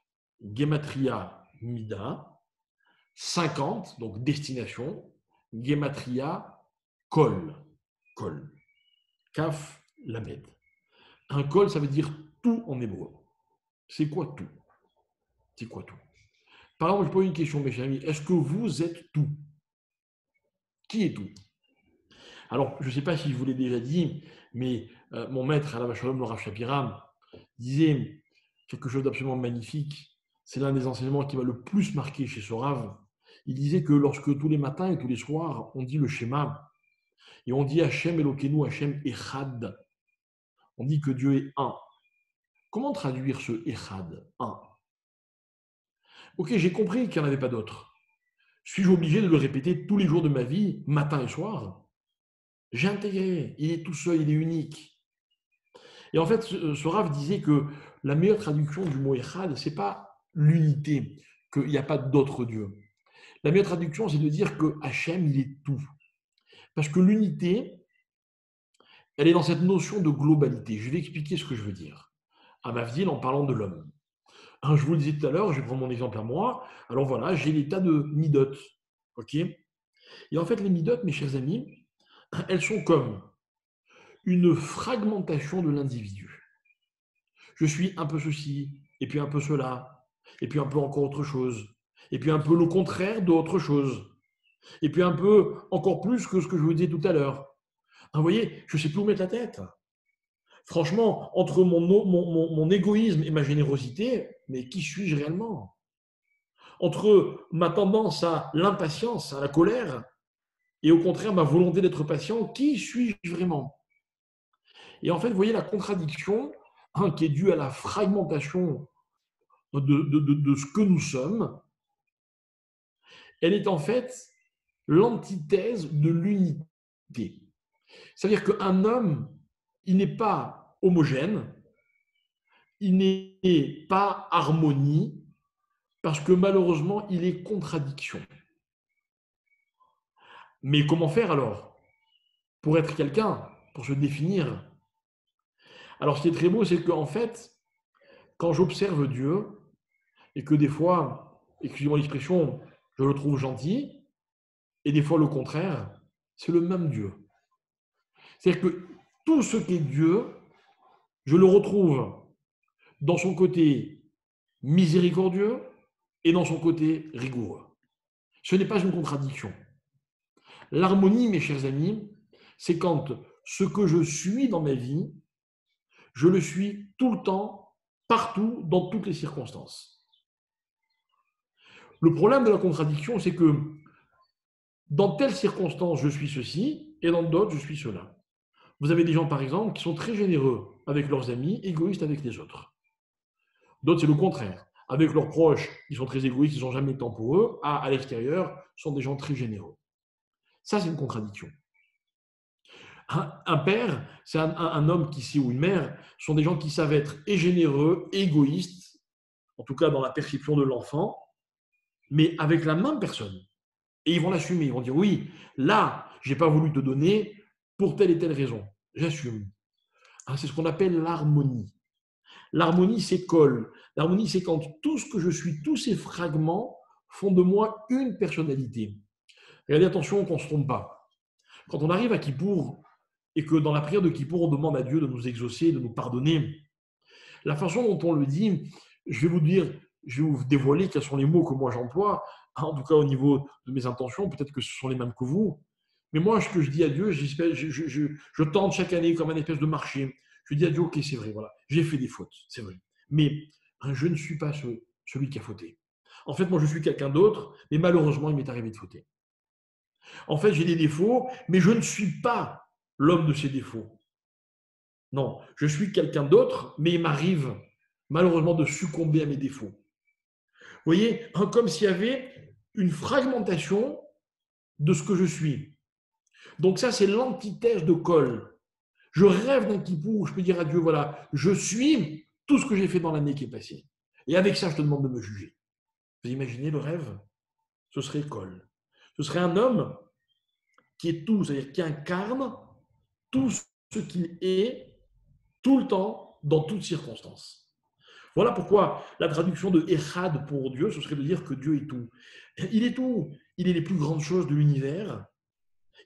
Gematria Mida, 50, donc destination, Gematria Kol, Kol, Kaf Lamed. Un Kol, ça veut dire tout en hébreu. C'est quoi tout? C'est quoi tout? Par exemple, je pose une question, mes amis. Est-ce que vous êtes tout? Qui est tout? Alors, je ne sais pas si je vous l'ai déjà dit, mais euh, mon maître, Alain Shalom, le Rav Shapira, disait quelque chose d'absolument magnifique. C'est l'un des enseignements qui m'a le plus marqué chez ce Rav. Il disait que lorsque tous les matins et tous les soirs, on dit le schéma, et on dit Hachem Elokenu, Hachem Echad, on dit que Dieu est un. Comment traduire ce Echad, un? Ok, j'ai compris qu'il n'y en avait pas d'autre. Suis-je obligé de le répéter tous les jours de ma vie, matin et soir? J'ai intégré, il est tout seul, il est unique. Et en fait, ce disait que la meilleure traduction du mot Echad, ce n'est pas l'unité, qu'il n'y a pas d'autre Dieu. La meilleure traduction, c'est de dire que Hachem, il est tout. Parce que l'unité, elle est dans cette notion de globalité. Je vais expliquer ce que je veux dire. À ma vie, en parlant de l'homme. Hein, je vous le disais tout à l'heure, je vais prendre mon exemple à moi. Alors voilà, j'ai l'état de midot. Et en fait, les midot, mes chers amis, elles sont comme une fragmentation de l'individu. Je suis un peu ceci, et puis un peu cela, et puis un peu encore autre chose, et puis un peu le contraire d'autre chose, et puis un peu encore plus que ce que je vous disais tout à l'heure. Vous voyez, je ne sais plus où mettre la tête. Franchement, entre mon, égoïsme et ma générosité, mais qui suis-je réellement? Entre ma tendance à l'impatience, à la colère, et au contraire ma volonté d'être patient, qui suis-je vraiment? Et en fait, vous voyez la contradiction hein, qui est due à la fragmentation de ce que nous sommes. Elle est en fait l'antithèse de l'unité. C'est-à-dire qu'un homme, il n'est pas homogène, il n'est pas harmonie, parce que malheureusement, il est contradiction. Mais comment faire alors Pour être quelqu'un, pour se définir? Alors, ce qui est très beau, c'est qu'en fait, quand j'observe Dieu, et que des fois, excusez-moi l'expression, je le trouve gentil, et des fois le contraire, c'est le même Dieu. C'est-à-dire que tout ce qui est Dieu, je le retrouve dans son côté miséricordieux et dans son côté rigoureux. Ce n'est pas une contradiction. L'harmonie, mes chers amis, c'est quand ce que je suis dans ma vie, je le suis tout le temps, partout, dans toutes les circonstances. Le problème de la contradiction, c'est que dans telles circonstances, je suis ceci, et dans d'autres, je suis cela. Vous avez des gens, par exemple, qui sont très généreux avec leurs amis, égoïstes avec les autres. D'autres, c'est le contraire. Avec leurs proches, ils sont très égoïstes, ils n'ont jamais de temps pour eux. À, à l'extérieur, sont des gens très généreux. Ça, c'est une contradiction. Un, père, c'est un, homme qui sait, ou une mère, sont des gens qui savent être et généreux, égoïstes, en tout cas dans la perception de l'enfant, mais avec la même personne. Et ils vont l'assumer. Ils vont dire oui, là, j'ai pas voulu te donner pour telle et telle raison. J'assume. Ah, c'est ce qu'on appelle l'harmonie. L'harmonie, c'est colle. L'harmonie, c'est quand tout ce que je suis, tous ces fragments font de moi une personnalité. Regardez, attention qu'on ne se trompe pas. Quand on arrive à Kippour et que dans la prière de Kippour, on demande à Dieu de nous exaucer, de nous pardonner, la façon dont on le dit, je vais vous dire, je vais vous dévoiler quels sont les mots que moi j'emploie, en tout cas au niveau de mes intentions, peut-être que ce sont les mêmes que vous. Mais moi, ce que je dis à Dieu, je, je, je, tente chaque année comme un espèce de marché. Je dis à Dieu, ok, c'est vrai, voilà, j'ai fait des fautes, c'est vrai. Mais hein, je ne suis pas celui qui a fauté. En fait, moi, je suis quelqu'un d'autre, mais malheureusement, il m'est arrivé de fauter. En fait, j'ai des défauts, mais je ne suis pas l'homme de ces défauts. Non, je suis quelqu'un d'autre, mais il m'arrive malheureusement de succomber à mes défauts. Vous voyez, hein, comme s'il y avait une fragmentation de ce que je suis. Donc ça, c'est l'antithèse de Col. Je rêve d'un kippour où je peux dire à Dieu, voilà, je suis tout ce que j'ai fait dans l'année qui est passée. Et avec ça, je te demande de me juger. Vous imaginez le rêve? Ce serait Col. Ce serait un homme qui est tout, c'est-à-dire qui incarne tout ce qu'il est tout le temps, dans toutes circonstances. Voilà pourquoi la traduction de Echad pour Dieu, ce serait de dire que Dieu est tout. Il est tout. Il est les plus grandes choses de l'univers.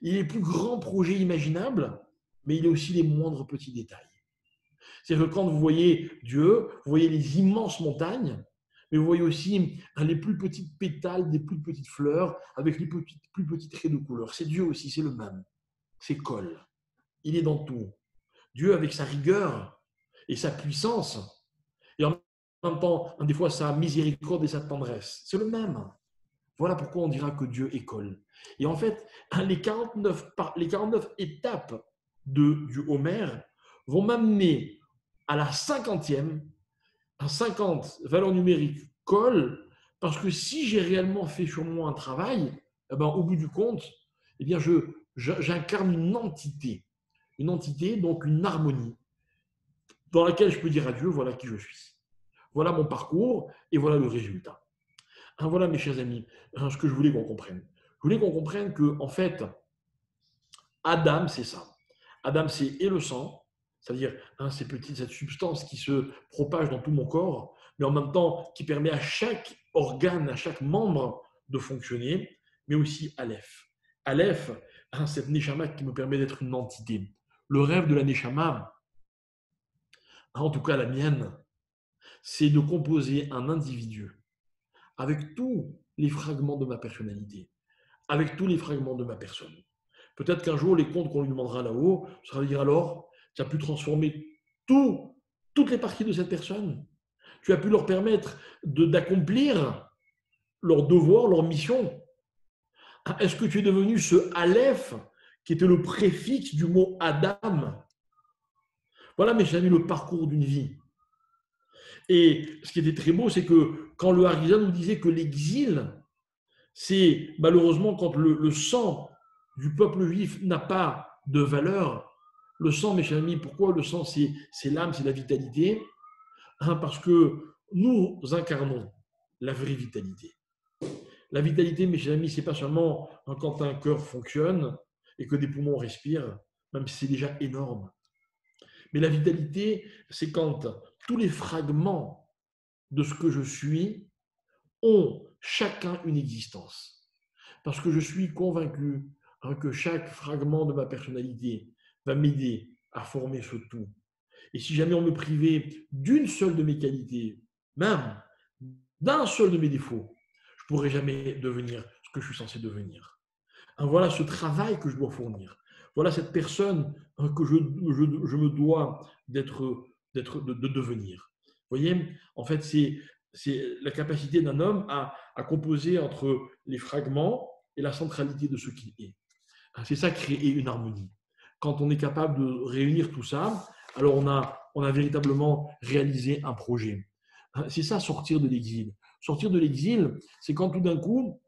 Il est les plus grands projets imaginables, mais il est aussi les moindres petits détails. C'est-à-dire que quand vous voyez Dieu, vous voyez les immenses montagnes, mais vous voyez aussi les plus petites pétales des plus petites fleurs avec les plus petits traits de couleur. C'est Dieu aussi, c'est le même. C'est Col. Il est dans tout. Dieu, avec sa rigueur et sa puissance, et en même temps, des fois, sa miséricorde et sa tendresse, c'est le même. Voilà pourquoi on dira que Dieu Col. Et en fait, les 49, les 49 étapes de, du Homer vont m'amener à la cinquantième un 50 valeur numérique colle, parce que si j'ai réellement fait sur moi un travail, eh ben, au bout du compte, eh bien, je, j'incarne une entité. Une entité, donc une harmonie, dans laquelle je peux dire à Dieu, voilà qui je suis. Voilà mon parcours et voilà le résultat. Hein, voilà, mes chers amis, hein, ce que je voulais qu'on comprenne. Je voulais qu'on comprenne que, en fait, Adam, c'est ça. Adam, c'est et le sang, c'est-à-dire hein, ces cette substance qui se propage dans tout mon corps, mais en même temps qui permet à chaque organe, à chaque membre de fonctionner, mais aussi Aleph. Aleph, hein, cette Neshama qui me permet d'être une entité. Le rêve de la Neshama, en tout cas la mienne, c'est de composer un individu avec tous les fragments de ma personnalité, avec tous les fragments de ma personne. Peut-être qu'un jour, les comptes qu'on lui demandera là-haut, ça va dire alors, tu as pu transformer tout, toutes les parties de cette personne? Tu as pu leur permettre d'accomplir leur devoir, leur mission? Est-ce que tu es devenu ce Aleph qui était le préfixe du mot Adam Voilà, mes amis, le parcours d'une vie. Et ce qui était très beau, c'est que quand le Harizan nous disait que l'exil, c'est malheureusement quand le sang du peuple juif n'a pas de valeur, le sang, mes chers amis, pourquoi le sang, c'est l'âme, c'est la vitalité? Hein, Parce que nous incarnons la vraie vitalité. La vitalité, mes chers amis, c'est pas seulement quand un cœur fonctionne et que des poumons respirent, même si c'est déjà énorme. Mais la vitalité, c'est quand tous les fragments de ce que je suis ont chacun une existence. Parce que je suis convaincu hein, que chaque fragment de ma personnalité, va m'aider à former ce tout. Et si jamais on me privait d'une seule de mes qualités, même d'un seul de mes défauts, je ne pourrais jamais devenir ce que je suis censé devenir. Hein, voilà ce travail que je dois fournir. Voilà cette personne hein, que je, me dois d'être, d'être, de, devenir. Vous voyez, en fait, c'est, c'est la capacité d'un homme à, à composer entre les fragments et la centralité de ce qu'il est. Hein, c'est ça créer une harmonie quand on est capable de réunir tout ça, alors on a, on a véritablement réalisé un projet. C'est ça, sortir de l'exil. Sortir de l'exil, c'est quand tout d'un coup,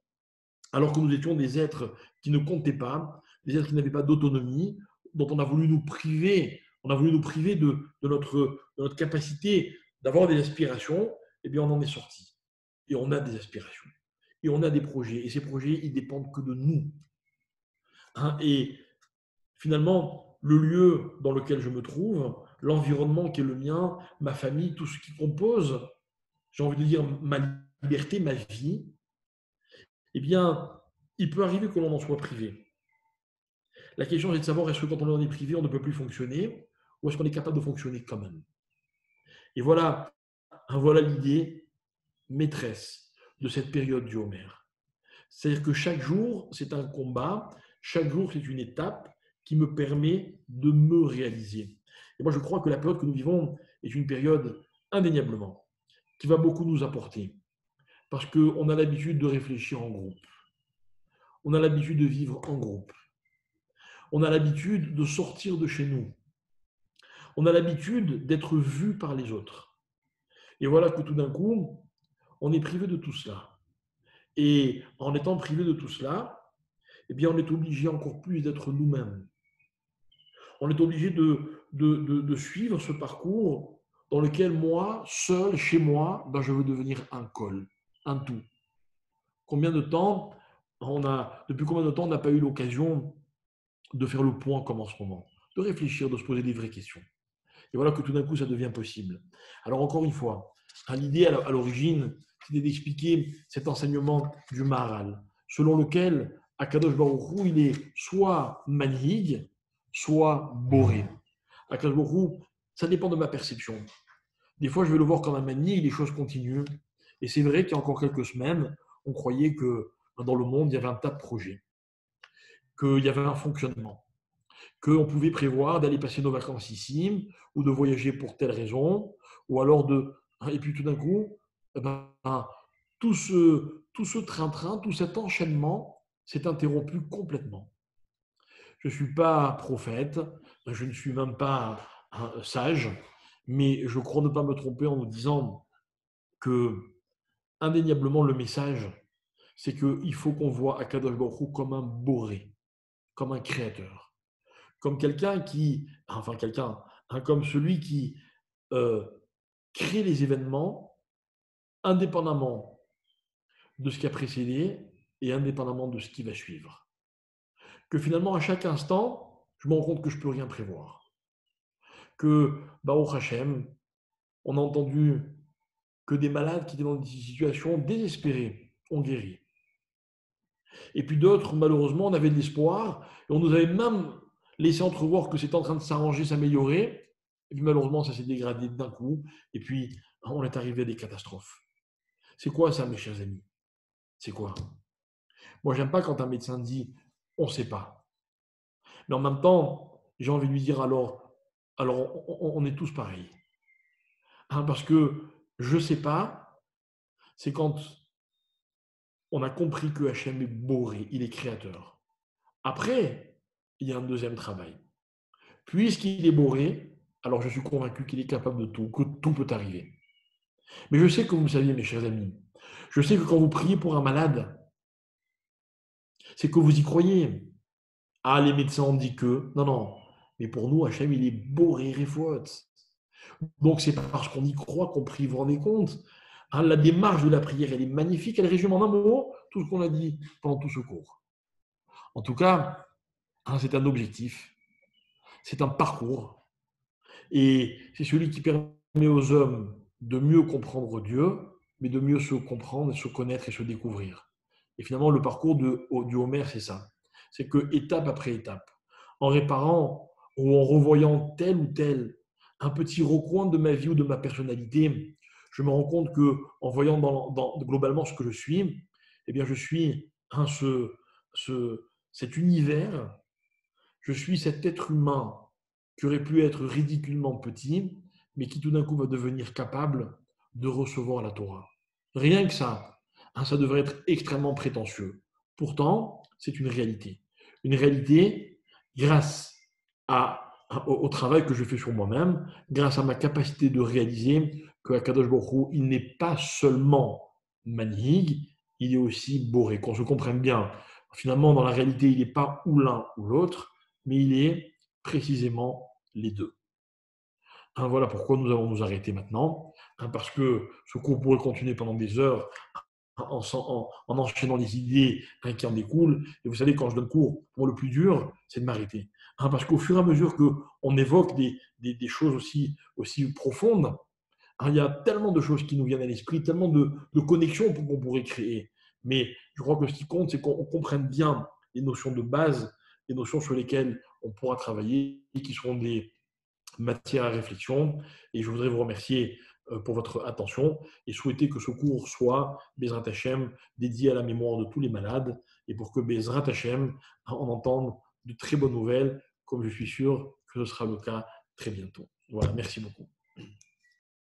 alors que nous étions des êtres qui ne comptaient pas, des êtres qui n'avaient pas d'autonomie, dont on a voulu nous priver, on a voulu nous priver de, notre, capacité d'avoir des aspirations, eh bien, on en est sorti. Et on a des aspirations. Et on a des projets. Et ces projets, ils dépendent que de nous. Hein, et finalement, le lieu dans lequel je me trouve, l'environnement qui est le mien, ma famille, tout ce qui compose, j'ai envie de dire ma liberté, ma vie, eh bien, il peut arriver que l'on en soit privé. La question est de savoir est-ce que quand on en est privé, on ne peut plus fonctionner, ou est-ce qu'on est capable de fonctionner quand même? Et voilà, voilà l'idée maîtresse de cette période du Homer. C'est-à-dire que chaque jour, c'est un combat, chaque jour, c'est une étape qui me permet de me réaliser. Et moi, je crois que la période que nous vivons est une période indéniablement qui va beaucoup nous apporter. Parce qu'on a l'habitude de réfléchir en groupe. On a l'habitude de vivre en groupe. On a l'habitude de sortir de chez nous. On a l'habitude d'être vu par les autres. Et voilà que tout d'un coup, on est privé de tout cela. Et en étant privé de tout cela, eh bien, on est obligé encore plus d'être nous-mêmes. On est obligé de, suivre ce parcours dans lequel moi, seul, chez moi, ben, je veux devenir un col, un tout. Combien de temps on a, depuis combien de temps on n'a pas eu l'occasion de faire le point comme en ce moment, de réfléchir, de se poser des vraies questions. Et voilà que tout d'un coup, ça devient possible. Alors encore une fois, l'idée à l'origine, c'était d'expliquer cet enseignement du Maharal, selon lequel Akadosh Baruch il est soit manhig, soit boré. Akadosh Baruch ça dépend de ma perception. Des fois, je vais le voir comme un manhig, les choses continuent. Et c'est vrai qu'il y a encore quelques semaines, on croyait que dans le monde, il y avait un tas de projets qu'il y avait un fonctionnement, qu'on pouvait prévoir d'aller passer nos vacances ici, ou de voyager pour telle raison, ou alors de... Et puis tout d'un coup, eh ben, tout ce train-train, tout cet enchaînement s'est interrompu complètement. Je ne suis pas prophète, je ne suis même pas un sage, mais je crois ne pas me tromper en vous disant que indéniablement le message, c'est qu'il faut qu'on voit Akadosh Baruch comme un boré comme un créateur, comme quelqu'un qui, enfin quelqu'un, hein, comme celui qui euh, crée les événements indépendamment de ce qui a précédé et indépendamment de ce qui va suivre. Que finalement, à chaque instant, je me rends compte que je ne peux rien prévoir. Que, Baruch Hashem, on a entendu que des malades qui étaient dans des situations désespérées ont guéri. Et puis d'autres, malheureusement, on avait de l'espoir et on nous avait même laissé entrevoir que c'était en train de s'arranger, s'améliorer. Et puis malheureusement, ça s'est dégradé d'un coup. Et puis, on est arrivé à des catastrophes. C'est quoi ça, mes chers amis? C'est quoi? Moi, j'aime pas quand un médecin dit on ne sait pas. Mais en même temps, j'ai envie de lui dire alors, alors on, est tous pareils. Hein, parce que je ne sais pas, c'est quand on a compris que Hachem est boré, il est créateur. Après, il y a un deuxième travail. Puisqu'il est boré, alors je suis convaincu qu'il est capable de tout, que tout peut arriver. Mais je sais que vous le mes chers amis, je sais que quand vous priez pour un malade, c'est que vous y croyez. Ah, les médecins ont dit que. Non, non. Mais pour nous, Hachem, il est boré, faute. Donc, c'est parce qu'on y croit qu'on prie, vous rendez compte Hein, la démarche de la prière, elle est magnifique. Elle résume en un mot tout ce qu'on a dit pendant tout ce cours. En tout cas, hein, c'est un objectif, c'est un parcours. Et c'est celui qui permet aux hommes de mieux comprendre Dieu, mais de mieux se comprendre, se connaître et se découvrir. Et finalement, le parcours du Homer, c'est ça. C'est que étape après étape, en réparant ou en revoyant tel ou tel un petit recoin de ma vie ou de ma personnalité, je me rends compte que en voyant globalement ce que je suis, eh bien, je suis cet univers, je suis cet être humain qui aurait pu être ridiculement petit, mais qui tout d'un coup va devenir capable de recevoir la Torah. Rien que ça, hein, ça devrait être extrêmement prétentieux. Pourtant, c'est une réalité. Une réalité grâce au travail que je fais sur moi-même, grâce à ma capacité de réaliser que Akadosh Baruch il n'est pas seulement manhig, il est aussi boré. Qu'on se comprenne bien. Finalement, dans la réalité, il n'est pas ou l'un ou l'autre, mais il est précisément les deux. Hein, voilà pourquoi nous allons nous arrêter maintenant, hein, parce que ce cours pourrait continuer pendant des heures en, enchaînant les idées hein, qui en découlent. Et vous savez, quand je donne cours, pour le plus dur, c'est de m'arrêter. parce qu'au fur et à mesure qu'on évoque des, choses aussi, aussi profondes, il y a tellement de choses qui nous viennent à l'esprit, tellement de, connexions qu'on pourrait créer. Mais je crois que ce qui compte, c'est qu'on comprenne bien les notions de base, les notions sur lesquelles on pourra travailler, et qui seront des, matière à réflexion. Et je voudrais vous remercier euh, pour votre attention et souhaiter que ce cours soit, Bezrat Hashem, dédié à la mémoire de tous les malades et pour que Bezrat Hashem en entende de très bonnes nouvelles, comme je suis sûr que ce sera le cas très bientôt. Voilà, merci beaucoup.